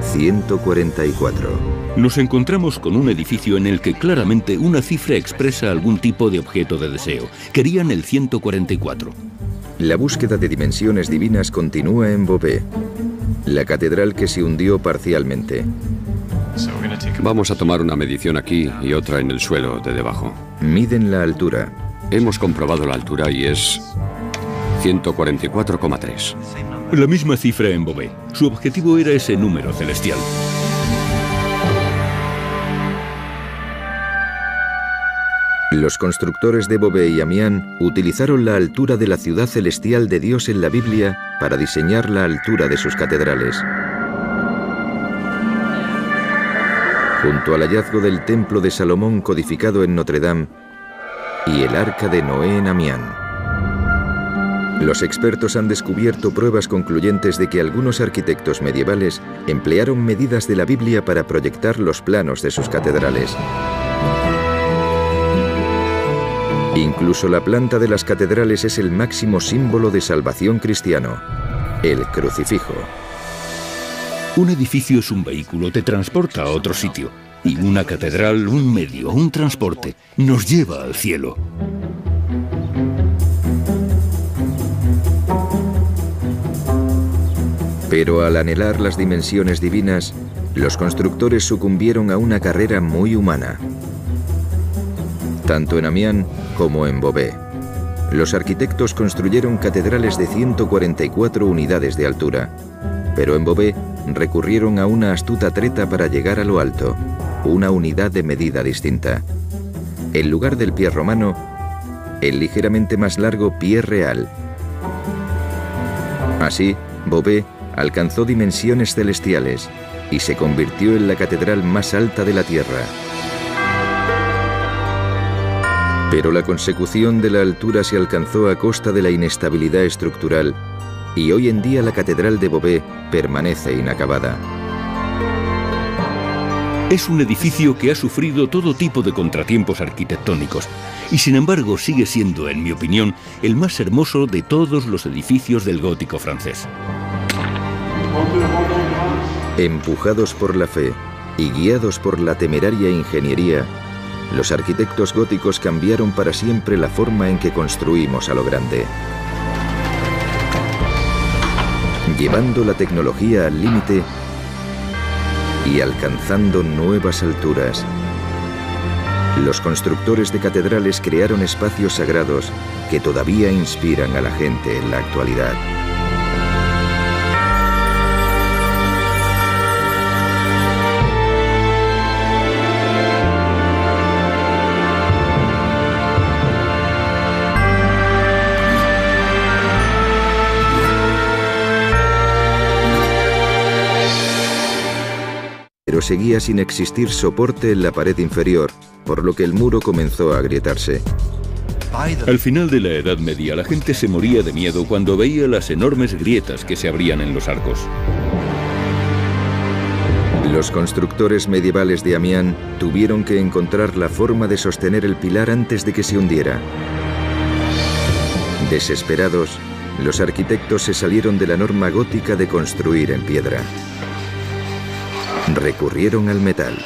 144. Nos encontramos con un edificio en el que claramente una cifra expresa algún tipo de objeto de deseo. Querían el 144. La búsqueda de dimensiones divinas continúa en Beauvais, la catedral que se hundió parcialmente. Vamos a tomar una medición aquí y otra en el suelo de debajo. Miden la altura. Hemos comprobado la altura y es 144,3. La misma cifra en Beauvais. Su objetivo era ese número celestial. Los constructores de Beauvais y Amiens utilizaron la altura de la ciudad celestial de Dios en la Biblia para diseñar la altura de sus catedrales. junto al hallazgo del templo de Salomón codificado en Notre Dame y el arca de Noé en Amiens. Los expertos han descubierto pruebas concluyentes de que algunos arquitectos medievales emplearon medidas de la Biblia para proyectar los planos de sus catedrales. Incluso la planta de las catedrales es el máximo símbolo de salvación cristiano, el crucifijo. Un edificio es un vehículo, te transporta a otro sitio. Y una catedral, un medio, un transporte, nos lleva al cielo. Pero al anhelar las dimensiones divinas, los constructores sucumbieron a una carrera muy humana. Tanto en Amiens como en Beauvais. Los arquitectos construyeron catedrales de 144 unidades de altura, pero en Beauvais recurrieron a una astuta treta para llegar a lo alto, una unidad de medida distinta. En lugar del pie romano, el ligeramente más largo pie real. Así, Beauvais alcanzó dimensiones celestiales y se convirtió en la catedral más alta de la Tierra. Pero la consecución de la altura se alcanzó a costa de la inestabilidad estructural y hoy en día la Catedral de Beauvais permanece inacabada. Es un edificio que ha sufrido todo tipo de contratiempos arquitectónicos y sin embargo sigue siendo, en mi opinión, el más hermoso de todos los edificios del gótico francés. Empujados por la fe y guiados por la temeraria ingeniería, los arquitectos góticos cambiaron para siempre la forma en que construimos a lo grande. llevando la tecnología al límite y alcanzando nuevas alturas. Los constructores de catedrales crearon espacios sagrados que todavía inspiran a la gente en la actualidad. Seguía sin existir soporte en la pared inferior, por lo que el muro comenzó a agrietarse. Al final de la Edad Media, la gente se moría de miedo cuando veía las enormes grietas que se abrían en los arcos. Los constructores medievales de Amiens tuvieron que encontrar la forma de sostener el pilar antes de que se hundiera. Desesperados, los arquitectos se salieron de la norma gótica de construir en piedra. Recurrieron al metal.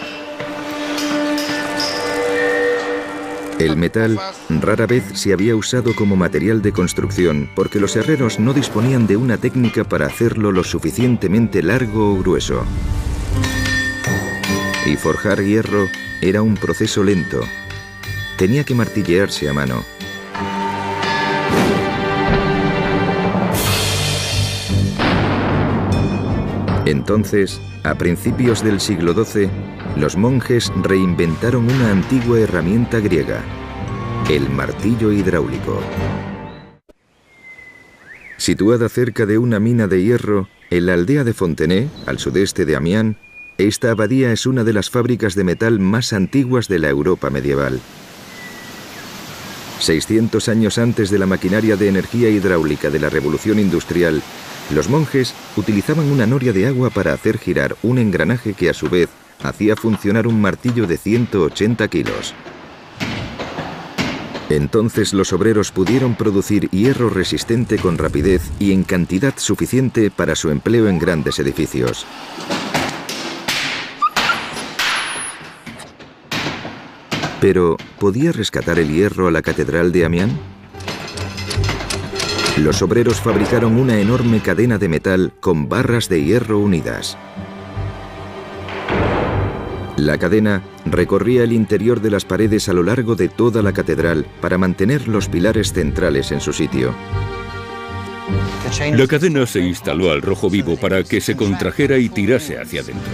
El metal rara vez se había usado como material de construcción porque los herreros no disponían de una técnica para hacerlo lo suficientemente largo o grueso. Y forjar hierro era un proceso lento. Tenía que martillearse a mano. Entonces, a principios del siglo XII, los monjes reinventaron una antigua herramienta griega, el martillo hidráulico. Situada cerca de una mina de hierro, en la aldea de Fontenay, al sudeste de Amiens, esta abadía es una de las fábricas de metal más antiguas de la Europa medieval. 600 años antes de la maquinaria de energía hidráulica de la Revolución Industrial, los monjes utilizaban una noria de agua para hacer girar un engranaje que a su vez hacía funcionar un martillo de 180 kilos. Entonces los obreros pudieron producir hierro resistente con rapidez y en cantidad suficiente para su empleo en grandes edificios. Pero, ¿podía rescatar el hierro a la catedral de Amiens? Los obreros fabricaron una enorme cadena de metal con barras de hierro unidas. La cadena recorría el interior de las paredes a lo largo de toda la catedral para mantener los pilares centrales en su sitio. La cadena se instaló al rojo vivo para que se contrajera y tirase hacia adentro.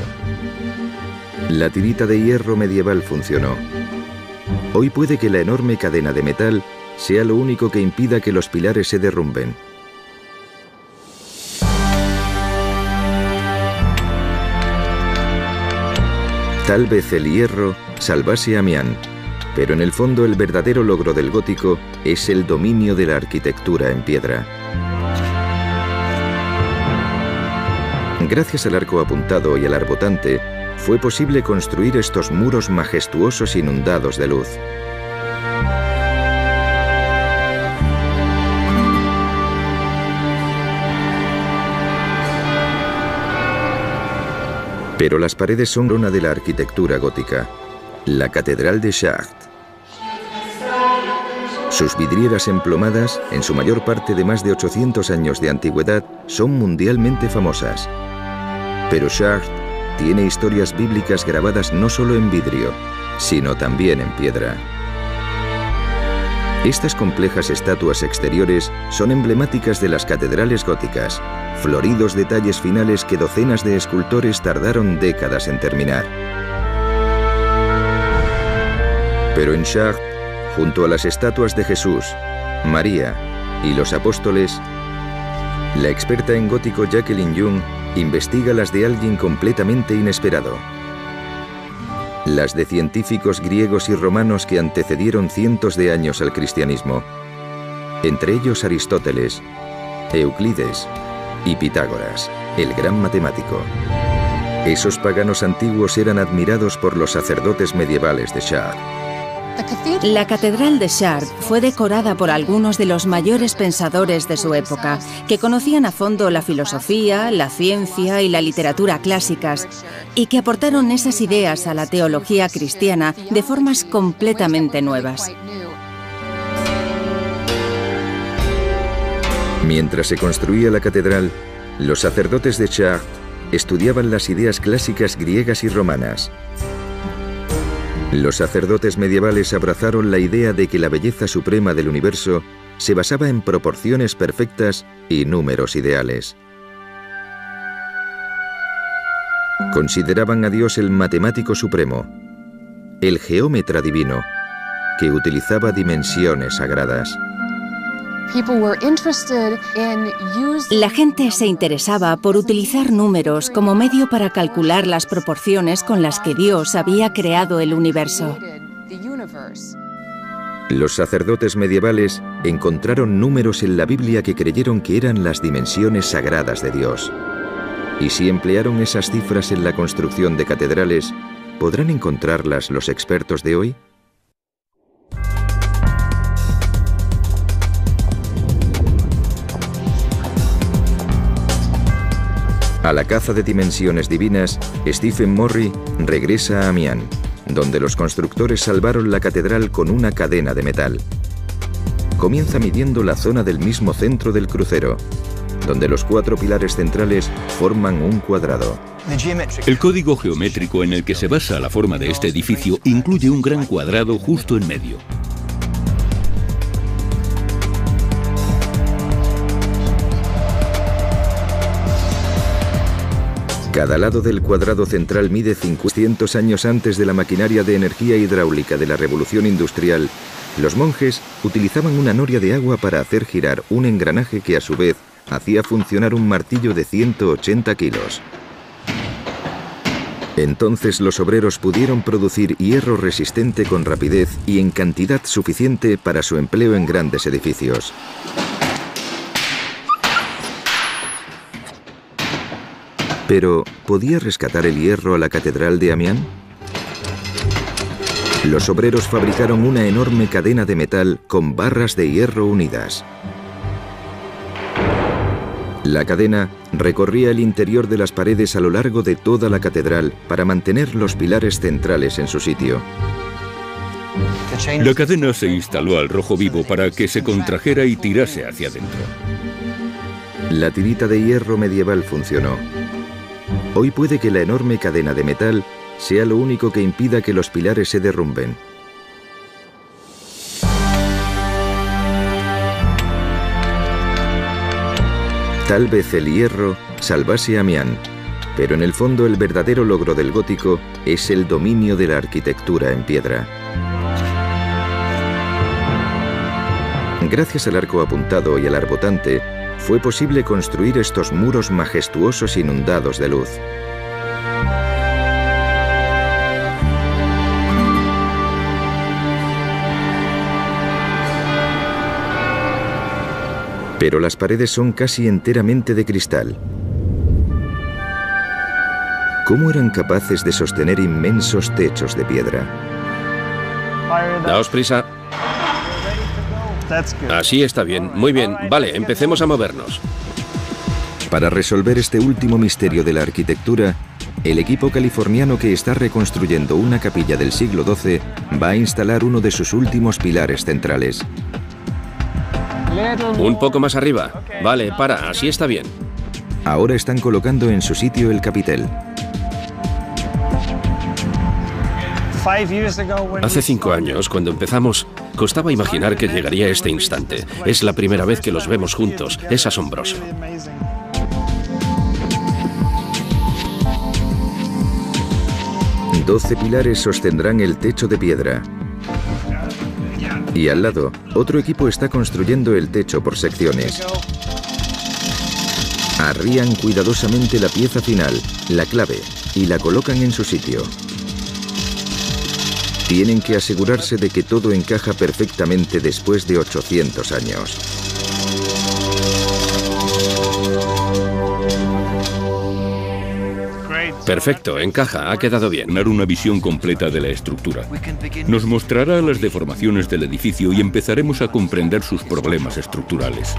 La tirita de hierro medieval funcionó. Hoy puede que la enorme cadena de metal sea lo único que impida que los pilares se derrumben. Tal vez el hierro salvase a Mian, pero en el fondo el verdadero logro del gótico es el dominio de la arquitectura en piedra. Gracias al arco apuntado y al arbotante, fue posible construir estos muros majestuosos inundados de luz. Pero las paredes son una de la arquitectura gótica, la Catedral de Chartres. Sus vidrieras emplomadas, en su mayor parte de más de 800 años de antigüedad, son mundialmente famosas. Pero Chartres tiene historias bíblicas grabadas no solo en vidrio, sino también en piedra. Estas complejas estatuas exteriores son emblemáticas de las catedrales góticas, floridos detalles finales que docenas de escultores tardaron décadas en terminar. Pero en Chartres, junto a las estatuas de Jesús, María y los apóstoles, la experta en gótico Jacqueline Jung investiga las de alguien completamente inesperado las de científicos griegos y romanos que antecedieron cientos de años al cristianismo, entre ellos Aristóteles, Euclides y Pitágoras, el gran matemático. Esos paganos antiguos eran admirados por los sacerdotes medievales de Chartres. La Catedral de Chartres fue decorada por algunos de los mayores pensadores de su época, que conocían a fondo la filosofía, la ciencia y la literatura clásicas, y que aportaron esas ideas a la teología cristiana de formas completamente nuevas. Mientras se construía la catedral, los sacerdotes de Chartres estudiaban las ideas clásicas griegas y romanas, los sacerdotes medievales abrazaron la idea de que la belleza suprema del universo se basaba en proporciones perfectas y números ideales. Consideraban a Dios el matemático supremo, el geómetra divino, que utilizaba dimensiones sagradas. La gente se interesaba por utilizar números como medio para calcular las proporciones con las que Dios había creado el universo. Los sacerdotes medievales encontraron números en la Biblia que creyeron que eran las dimensiones sagradas de Dios. Y si emplearon esas cifras en la construcción de catedrales, ¿podrán encontrarlas los expertos de hoy? A la caza de dimensiones divinas, Stephen Morry regresa a Amiens, donde los constructores salvaron la catedral con una cadena de metal. Comienza midiendo la zona del mismo centro del crucero, donde los cuatro pilares centrales forman un cuadrado. El código geométrico en el que se basa la forma de este edificio incluye un gran cuadrado justo en medio. Cada lado del cuadrado central mide 500 años antes de la maquinaria de energía hidráulica de la revolución industrial. Los monjes utilizaban una noria de agua para hacer girar un engranaje que a su vez hacía funcionar un martillo de 180 kilos. Entonces los obreros pudieron producir hierro resistente con rapidez y en cantidad suficiente para su empleo en grandes edificios. Pero, ¿podía rescatar el hierro a la catedral de Amiens? Los obreros fabricaron una enorme cadena de metal con barras de hierro unidas. La cadena recorría el interior de las paredes a lo largo de toda la catedral para mantener los pilares centrales en su sitio. La cadena se instaló al rojo vivo para que se contrajera y tirase hacia adentro. La tirita de hierro medieval funcionó. Hoy puede que la enorme cadena de metal sea lo único que impida que los pilares se derrumben. Tal vez el hierro salvase a Mian, pero en el fondo el verdadero logro del gótico es el dominio de la arquitectura en piedra. Gracias al arco apuntado y al arbotante, fue posible construir estos muros majestuosos inundados de luz. Pero las paredes son casi enteramente de cristal. ¿Cómo eran capaces de sostener inmensos techos de piedra? Daos prisa. Así está bien. Muy bien. Vale, empecemos a movernos. Para resolver este último misterio de la arquitectura, el equipo californiano que está reconstruyendo una capilla del siglo XII va a instalar uno de sus últimos pilares centrales. Un poco más arriba. Vale, para, así está bien. Ahora están colocando en su sitio el capitel. Hace cinco años, cuando empezamos, costaba imaginar que llegaría este instante. Es la primera vez que los vemos juntos. Es asombroso. Doce pilares sostendrán el techo de piedra. Y al lado, otro equipo está construyendo el techo por secciones. Arrían cuidadosamente la pieza final, la clave, y la colocan en su sitio. Tienen que asegurarse de que todo encaja perfectamente después de 800 años. Perfecto, encaja, ha quedado bien. Dar una visión completa de la estructura. Nos mostrará las deformaciones del edificio y empezaremos a comprender sus problemas estructurales.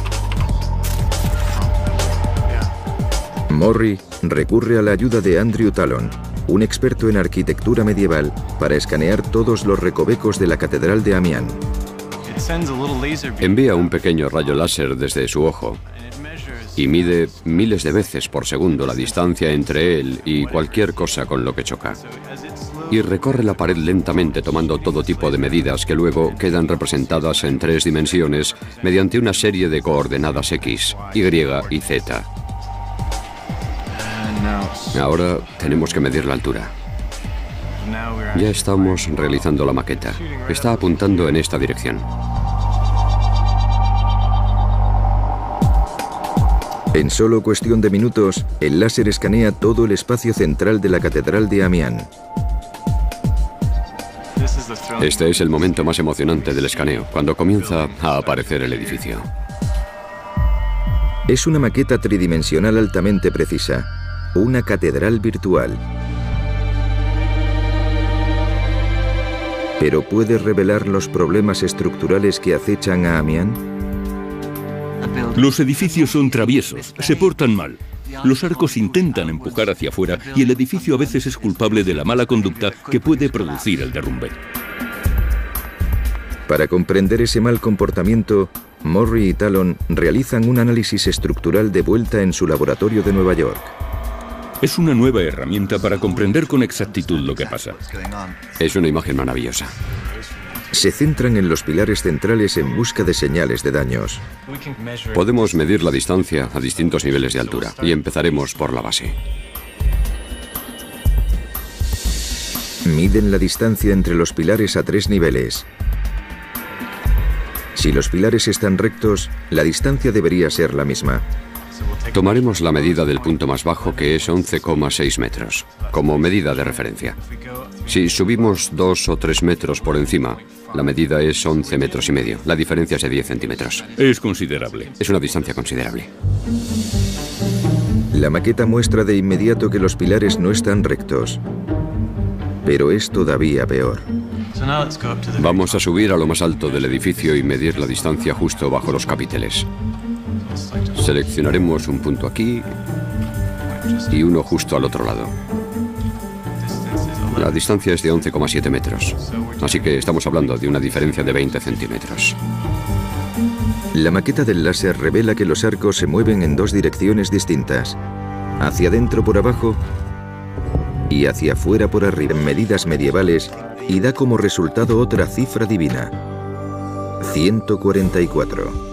Morri recurre a la ayuda de Andrew Talon, un experto en arquitectura medieval, para escanear todos los recovecos de la Catedral de Amiens. Envía un pequeño rayo láser desde su ojo y mide miles de veces por segundo la distancia entre él y cualquier cosa con lo que choca. Y recorre la pared lentamente tomando todo tipo de medidas que luego quedan representadas en tres dimensiones mediante una serie de coordenadas X, Y y Z. Ahora tenemos que medir la altura. Ya estamos realizando la maqueta. Está apuntando en esta dirección. En solo cuestión de minutos, el láser escanea todo el espacio central de la Catedral de Amiens. Este es el momento más emocionante del escaneo, cuando comienza a aparecer el edificio. Es una maqueta tridimensional altamente precisa, una catedral virtual. ¿Pero puede revelar los problemas estructurales que acechan a Amiens? Los edificios son traviesos, se portan mal. Los arcos intentan empujar hacia afuera y el edificio a veces es culpable de la mala conducta que puede producir el derrumbe. Para comprender ese mal comportamiento, Morrie y Talon realizan un análisis estructural de vuelta en su laboratorio de Nueva York. Es una nueva herramienta para comprender con exactitud lo que pasa. Es una imagen maravillosa. Se centran en los pilares centrales en busca de señales de daños. Podemos medir la distancia a distintos niveles de altura y empezaremos por la base. Miden la distancia entre los pilares a tres niveles. Si los pilares están rectos, la distancia debería ser la misma. Tomaremos la medida del punto más bajo, que es 11,6 metros, como medida de referencia. Si subimos 2 o 3 metros por encima, la medida es 11 metros y medio. La diferencia es de 10 centímetros. Es considerable. Es una distancia considerable. La maqueta muestra de inmediato que los pilares no están rectos. Pero es todavía peor. Vamos a subir a lo más alto del edificio y medir la distancia justo bajo los capiteles. Seleccionaremos un punto aquí y uno justo al otro lado. La distancia es de 11,7 metros, así que estamos hablando de una diferencia de 20 centímetros. La maqueta del láser revela que los arcos se mueven en dos direcciones distintas, hacia adentro por abajo y hacia afuera por arriba en medidas medievales y da como resultado otra cifra divina, 144.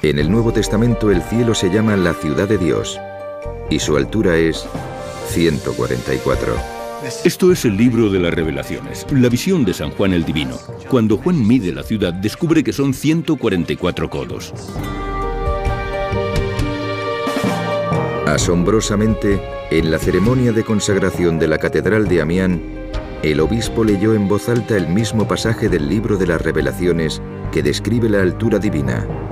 En el Nuevo Testamento el cielo se llama la ciudad de Dios y su altura es 144. Esto es el libro de las revelaciones, la visión de San Juan el Divino. Cuando Juan mide la ciudad, descubre que son 144 codos. Asombrosamente, en la ceremonia de consagración de la Catedral de Amiens, el obispo leyó en voz alta el mismo pasaje del libro de las revelaciones que describe la altura divina.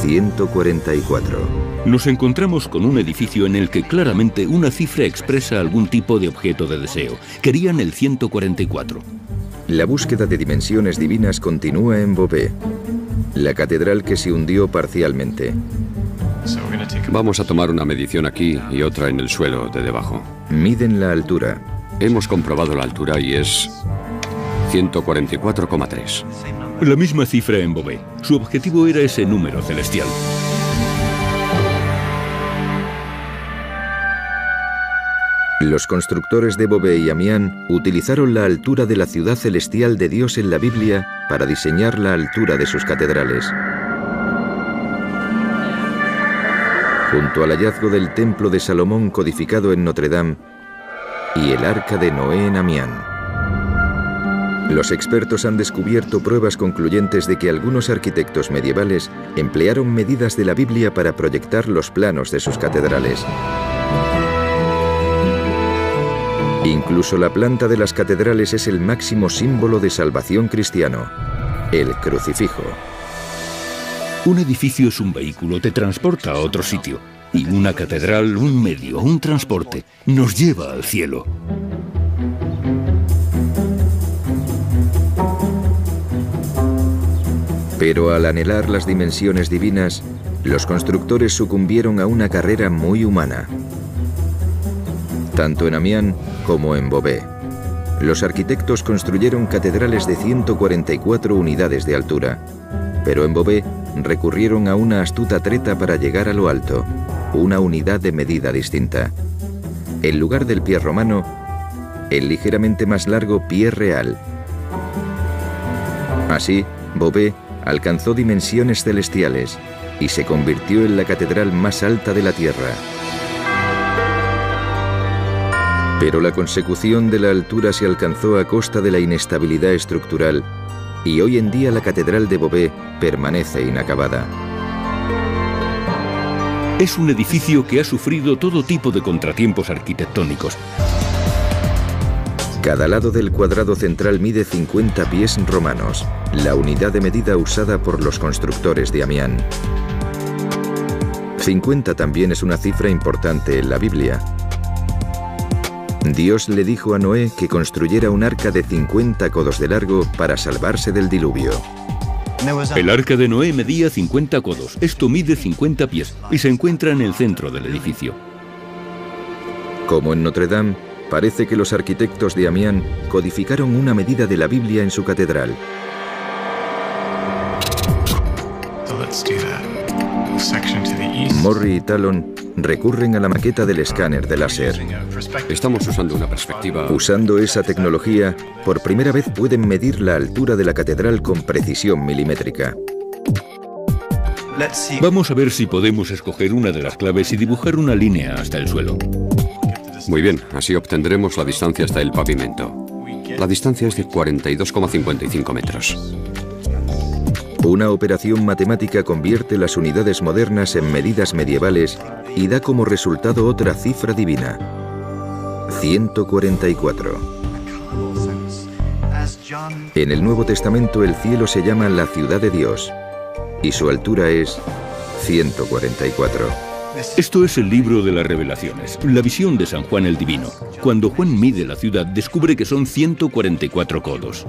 144. Nos encontramos con un edificio en el que claramente una cifra expresa algún tipo de objeto de deseo. Querían el 144. La búsqueda de dimensiones divinas continúa en Beauvais, la catedral que se hundió parcialmente. Vamos a tomar una medición aquí y otra en el suelo de debajo. Miden la altura. Hemos comprobado la altura y es 144,3. La misma cifra en Beauvais. Su objetivo era ese número celestial. Los constructores de Beauvais y Amiens utilizaron la altura de la ciudad celestial de Dios en la Biblia para diseñar la altura de sus catedrales. Junto al hallazgo del templo de Salomón codificado en Notre Dame y el arca de Noé en Amiens. Los expertos han descubierto pruebas concluyentes de que algunos arquitectos medievales emplearon medidas de la Biblia para proyectar los planos de sus catedrales. Incluso la planta de las catedrales es el máximo símbolo de salvación cristiano, el crucifijo. Un edificio es un vehículo, te transporta a otro sitio. Y una catedral, un medio, un transporte, nos lleva al cielo. Pero al anhelar las dimensiones divinas, los constructores sucumbieron a una carrera muy humana. Tanto en Amiens como en Beauvais. Los arquitectos construyeron catedrales de 144 unidades de altura, pero en Beauvais recurrieron a una astuta treta para llegar a lo alto, una unidad de medida distinta. En lugar del pie romano, el ligeramente más largo pie real. Así, Beauvais alcanzó dimensiones celestiales y se convirtió en la catedral más alta de la Tierra. Pero la consecución de la altura se alcanzó a costa de la inestabilidad estructural y hoy en día la Catedral de Beauvais permanece inacabada. Es un edificio que ha sufrido todo tipo de contratiempos arquitectónicos. Cada lado del cuadrado central mide 50 pies romanos, la unidad de medida usada por los constructores de Amián. 50 también es una cifra importante en la Biblia. Dios le dijo a Noé que construyera un arca de 50 codos de largo para salvarse del diluvio. El arca de Noé medía 50 codos, esto mide 50 pies y se encuentra en el centro del edificio. Como en Notre Dame, Parece que los arquitectos de Amiens codificaron una medida de la Biblia en su catedral. Morri y Talon recurren a la maqueta del escáner de láser. Estamos usando una perspectiva... Usando esa tecnología, por primera vez pueden medir la altura de la catedral con precisión milimétrica. Vamos a ver si podemos escoger una de las claves y dibujar una línea hasta el suelo. Muy bien, así obtendremos la distancia hasta el pavimento. La distancia es de 42,55 metros. Una operación matemática convierte las unidades modernas en medidas medievales y da como resultado otra cifra divina. 144. En el Nuevo Testamento el cielo se llama la ciudad de Dios y su altura es 144. Esto es el libro de las revelaciones, la visión de San Juan el Divino. Cuando Juan mide la ciudad, descubre que son 144 codos.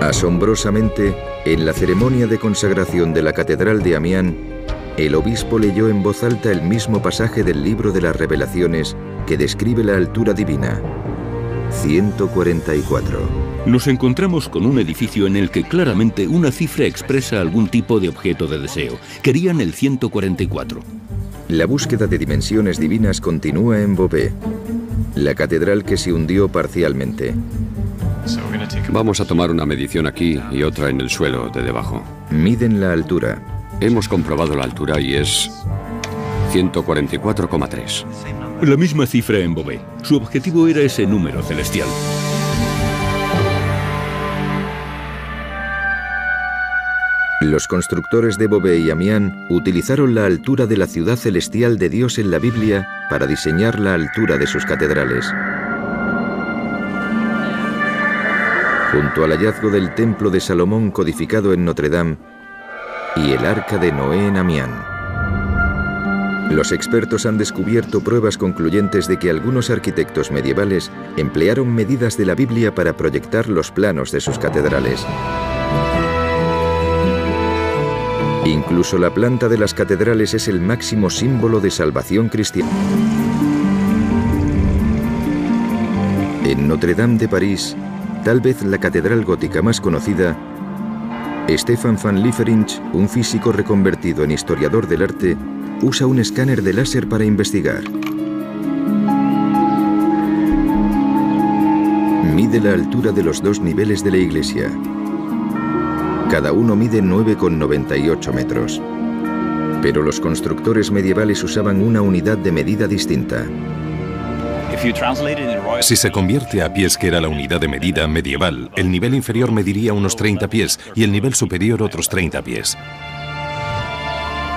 Asombrosamente, en la ceremonia de consagración de la Catedral de Amiens, el obispo leyó en voz alta el mismo pasaje del libro de las revelaciones que describe la altura divina. 144. Nos encontramos con un edificio en el que claramente una cifra expresa algún tipo de objeto de deseo. Querían el 144. La búsqueda de dimensiones divinas continúa en Beauvais, la catedral que se hundió parcialmente. Vamos a tomar una medición aquí y otra en el suelo de debajo. Miden la altura. Hemos comprobado la altura y es 144,3. La misma cifra en Beauvais. Su objetivo era ese número celestial. Los constructores de Beauvais y Amiens utilizaron la altura de la ciudad celestial de Dios en la Biblia para diseñar la altura de sus catedrales. Junto al hallazgo del templo de Salomón codificado en Notre Dame y el arca de Noé en Amiens. Los expertos han descubierto pruebas concluyentes de que algunos arquitectos medievales emplearon medidas de la Biblia para proyectar los planos de sus catedrales. Incluso la planta de las catedrales es el máximo símbolo de salvación cristiana. En Notre Dame de París, tal vez la catedral gótica más conocida, Stefan van Lieferinch, un físico reconvertido en historiador del arte, usa un escáner de láser para investigar. Mide la altura de los dos niveles de la iglesia, cada uno mide 9,98 metros. Pero los constructores medievales usaban una unidad de medida distinta. Si se convierte a pies, que era la unidad de medida medieval, el nivel inferior mediría unos 30 pies y el nivel superior otros 30 pies.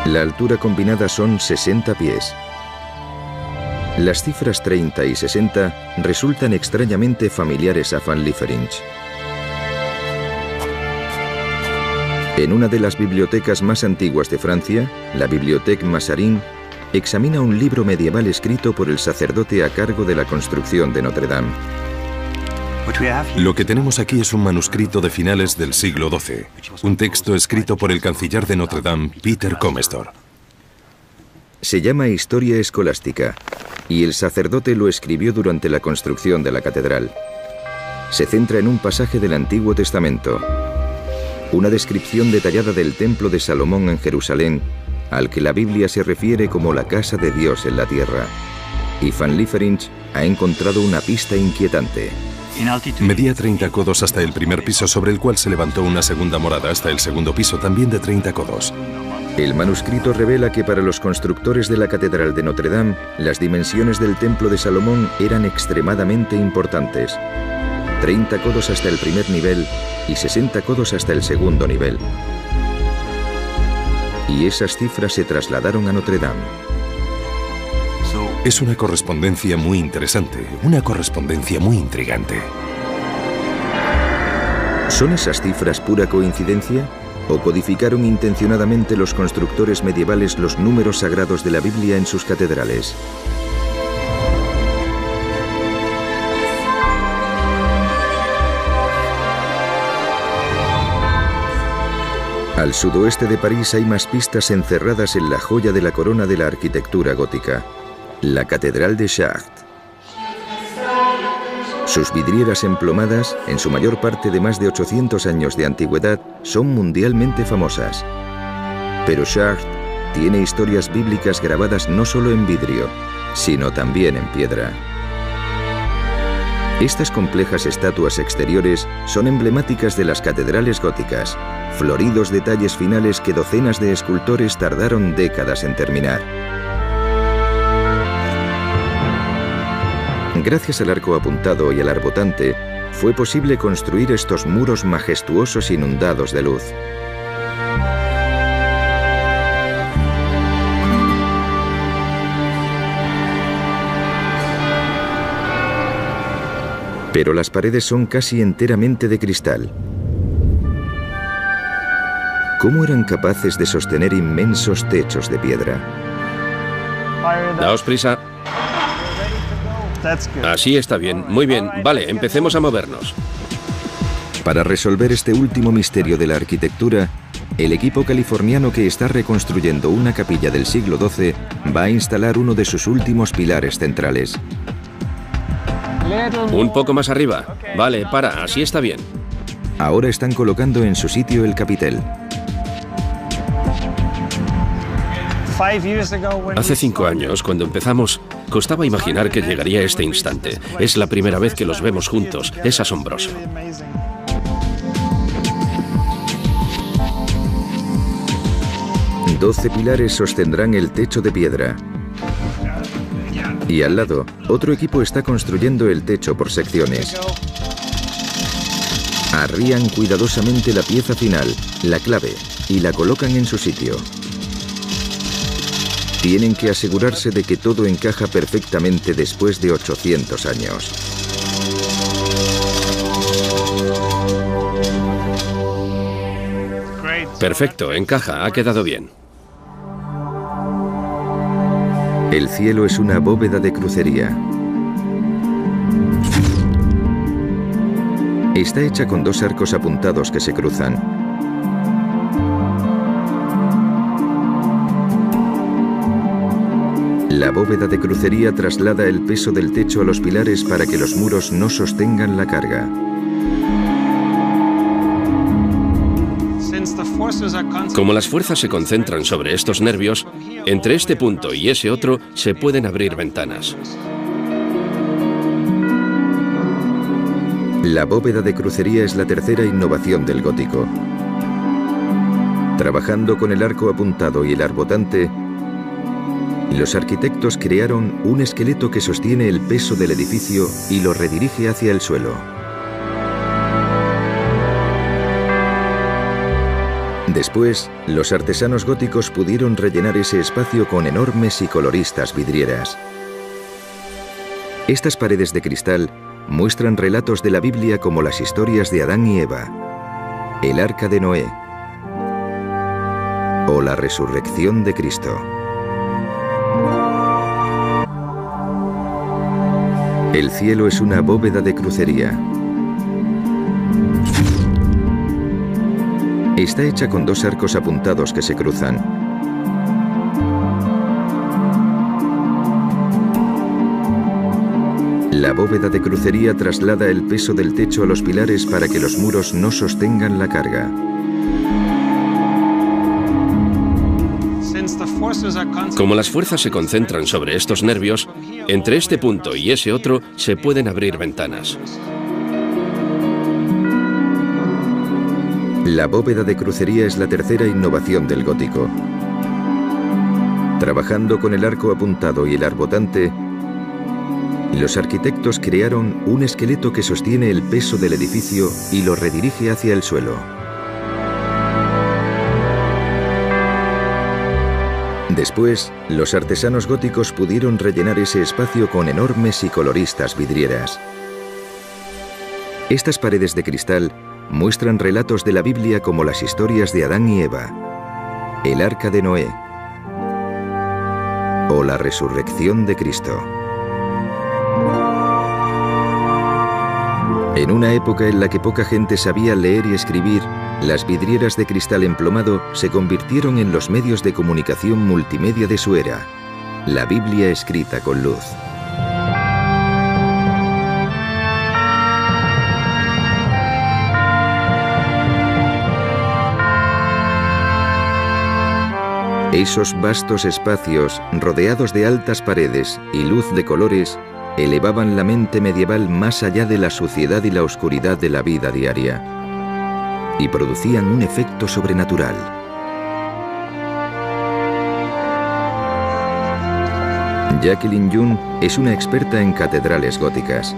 La altura combinada son 60 pies. Las cifras 30 y 60 resultan extrañamente familiares a Van Lieferinch. En una de las bibliotecas más antiguas de Francia, la Bibliothèque Massarin, examina un libro medieval escrito por el sacerdote a cargo de la construcción de Notre Dame. Lo que tenemos aquí es un manuscrito de finales del siglo XII, un texto escrito por el canciller de Notre Dame, Peter Comestor. Se llama Historia Escolástica y el sacerdote lo escribió durante la construcción de la catedral. Se centra en un pasaje del Antiguo Testamento, una descripción detallada del templo de Salomón en Jerusalén, al que la Biblia se refiere como la casa de Dios en la tierra. Y Van Lieferinch ha encontrado una pista inquietante. Medía 30 codos hasta el primer piso sobre el cual se levantó una segunda morada hasta el segundo piso también de 30 codos. El manuscrito revela que para los constructores de la Catedral de Notre Dame, las dimensiones del Templo de Salomón eran extremadamente importantes. 30 codos hasta el primer nivel y 60 codos hasta el segundo nivel. y esas cifras se trasladaron a Notre Dame. Es una correspondencia muy interesante, una correspondencia muy intrigante. ¿Son esas cifras pura coincidencia? ¿O codificaron intencionadamente los constructores medievales los números sagrados de la Biblia en sus catedrales? Al sudoeste de París hay más pistas encerradas en la joya de la corona de la arquitectura gótica, la Catedral de Chartres. Sus vidrieras emplomadas, en su mayor parte de más de 800 años de antigüedad, son mundialmente famosas. Pero Chartres tiene historias bíblicas grabadas no solo en vidrio, sino también en piedra. Estas complejas estatuas exteriores son emblemáticas de las catedrales góticas, floridos detalles finales que docenas de escultores tardaron décadas en terminar. Gracias al arco apuntado y al arbotante, fue posible construir estos muros majestuosos inundados de luz. Pero las paredes son casi enteramente de cristal. ¿Cómo eran capaces de sostener inmensos techos de piedra? Daos prisa. Así está bien. Muy bien. Vale, empecemos a movernos. Para resolver este último misterio de la arquitectura, el equipo californiano que está reconstruyendo una capilla del siglo XII va a instalar uno de sus últimos pilares centrales. Un poco más arriba. Vale, para, así está bien. Ahora están colocando en su sitio el capitel. Hace cinco años, cuando empezamos, costaba imaginar que llegaría este instante. Es la primera vez que los vemos juntos. Es asombroso. Doce pilares sostendrán el techo de piedra. Y al lado, otro equipo está construyendo el techo por secciones. Arrían cuidadosamente la pieza final, la clave, y la colocan en su sitio. Tienen que asegurarse de que todo encaja perfectamente después de 800 años. Perfecto, encaja, ha quedado bien. El cielo es una bóveda de crucería. Está hecha con dos arcos apuntados que se cruzan. La bóveda de crucería traslada el peso del techo a los pilares para que los muros no sostengan la carga. Como las fuerzas se concentran sobre estos nervios, entre este punto y ese otro se pueden abrir ventanas. La bóveda de crucería es la tercera innovación del gótico. Trabajando con el arco apuntado y el arbotante, los arquitectos crearon un esqueleto que sostiene el peso del edificio y lo redirige hacia el suelo. Después, los artesanos góticos pudieron rellenar ese espacio con enormes y coloristas vidrieras. Estas paredes de cristal muestran relatos de la Biblia como las historias de Adán y Eva, el arca de Noé o la resurrección de Cristo. El cielo es una bóveda de crucería. Está hecha con dos arcos apuntados que se cruzan. La bóveda de crucería traslada el peso del techo a los pilares para que los muros no sostengan la carga. Como las fuerzas se concentran sobre estos nervios, entre este punto y ese otro se pueden abrir ventanas. La bóveda de crucería es la tercera innovación del gótico. Trabajando con el arco apuntado y el arbotante, los arquitectos crearon un esqueleto que sostiene el peso del edificio y lo redirige hacia el suelo. Después, los artesanos góticos pudieron rellenar ese espacio con enormes y coloristas vidrieras. Estas paredes de cristal muestran relatos de la Biblia como las historias de Adán y Eva, el arca de Noé o la resurrección de Cristo. En una época en la que poca gente sabía leer y escribir, las vidrieras de cristal emplomado se convirtieron en los medios de comunicación multimedia de su era, la Biblia escrita con luz. Esos vastos espacios, rodeados de altas paredes y luz de colores, elevaban la mente medieval más allá de la suciedad y la oscuridad de la vida diaria y producían un efecto sobrenatural. Jacqueline Jung es una experta en catedrales góticas.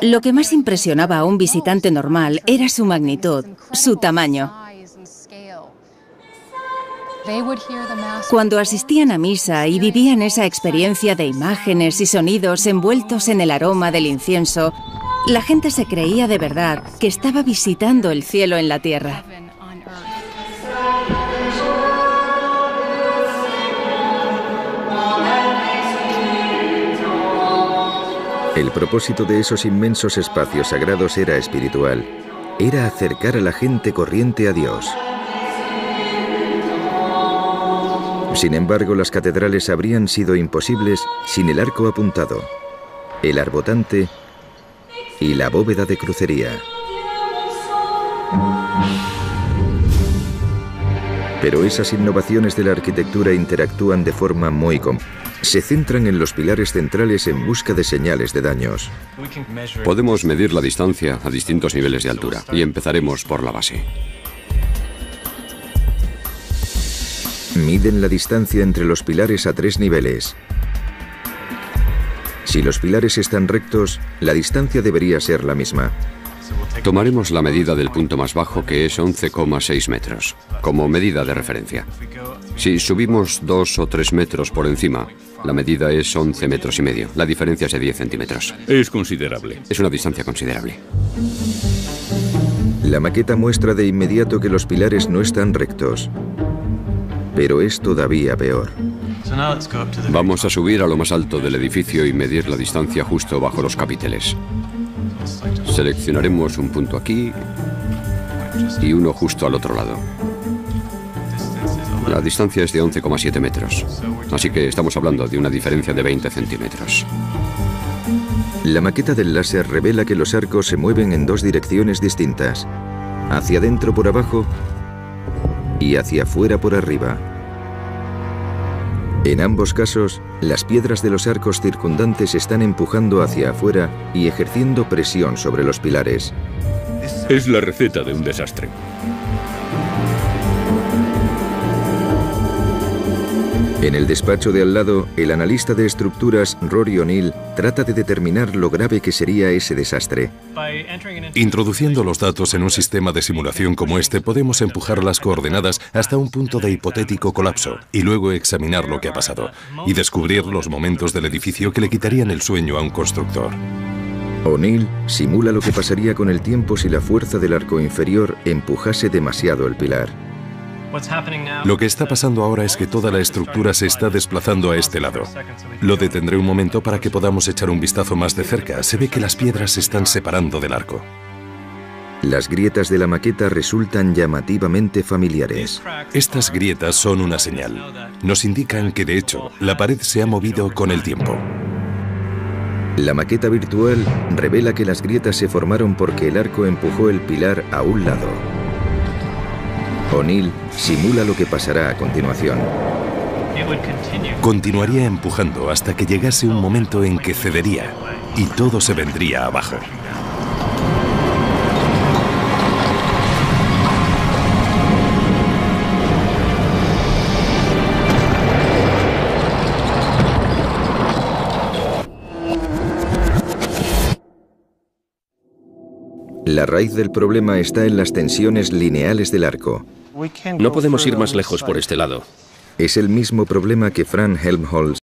Lo que más impresionaba a un visitante normal era su magnitud, su tamaño. Cuando asistían a misa y vivían esa experiencia de imágenes y sonidos envueltos en el aroma del incienso, la gente se creía de verdad que estaba visitando el cielo en la tierra. El propósito de esos inmensos espacios sagrados era espiritual. Era acercar a la gente corriente a Dios. Sin embargo, las catedrales habrían sido imposibles sin el arco apuntado, el arbotante y la bóveda de crucería. Pero esas innovaciones de la arquitectura interactúan de forma muy compleja. Se centran en los pilares centrales en busca de señales de daños. Podemos medir la distancia a distintos niveles de altura y empezaremos por la base. Miden la distancia entre los pilares a tres niveles. Si los pilares están rectos, la distancia debería ser la misma. Tomaremos la medida del punto más bajo, que es 11,6 metros, como medida de referencia. Si subimos 2 o 3 metros por encima, la medida es 11 metros y medio. La diferencia es de 10 centímetros. Es considerable. Es una distancia considerable. La maqueta muestra de inmediato que los pilares no están rectos pero es todavía peor. Vamos a subir a lo más alto del edificio y medir la distancia justo bajo los capiteles. Seleccionaremos un punto aquí y uno justo al otro lado. La distancia es de 11,7 metros, así que estamos hablando de una diferencia de 20 centímetros. La maqueta del láser revela que los arcos se mueven en dos direcciones distintas, hacia adentro por abajo y hacia afuera por arriba. En ambos casos, las piedras de los arcos circundantes están empujando hacia afuera y ejerciendo presión sobre los pilares. Es la receta de un desastre. En el despacho de al lado, el analista de estructuras Rory O'Neill trata de determinar lo grave que sería ese desastre. Introduciendo los datos en un sistema de simulación como este, podemos empujar las coordenadas hasta un punto de hipotético colapso y luego examinar lo que ha pasado y descubrir los momentos del edificio que le quitarían el sueño a un constructor. O'Neill simula lo que pasaría con el tiempo si la fuerza del arco inferior empujase demasiado el pilar. Lo que está pasando ahora es que toda la estructura se está desplazando a este lado. Lo detendré un momento para que podamos echar un vistazo más de cerca. Se ve que las piedras se están separando del arco. Las grietas de la maqueta resultan llamativamente familiares. Estas grietas son una señal. Nos indican que, de hecho, la pared se ha movido con el tiempo. La maqueta virtual revela que las grietas se formaron porque el arco empujó el pilar a un lado. O'Neill simula lo que pasará a continuación. Continuaría empujando hasta que llegase un momento en que cedería y todo se vendría abajo. La raíz del problema está en las tensiones lineales del arco. No podemos ir más lejos por este lado. Es el mismo problema que Fran Helmholtz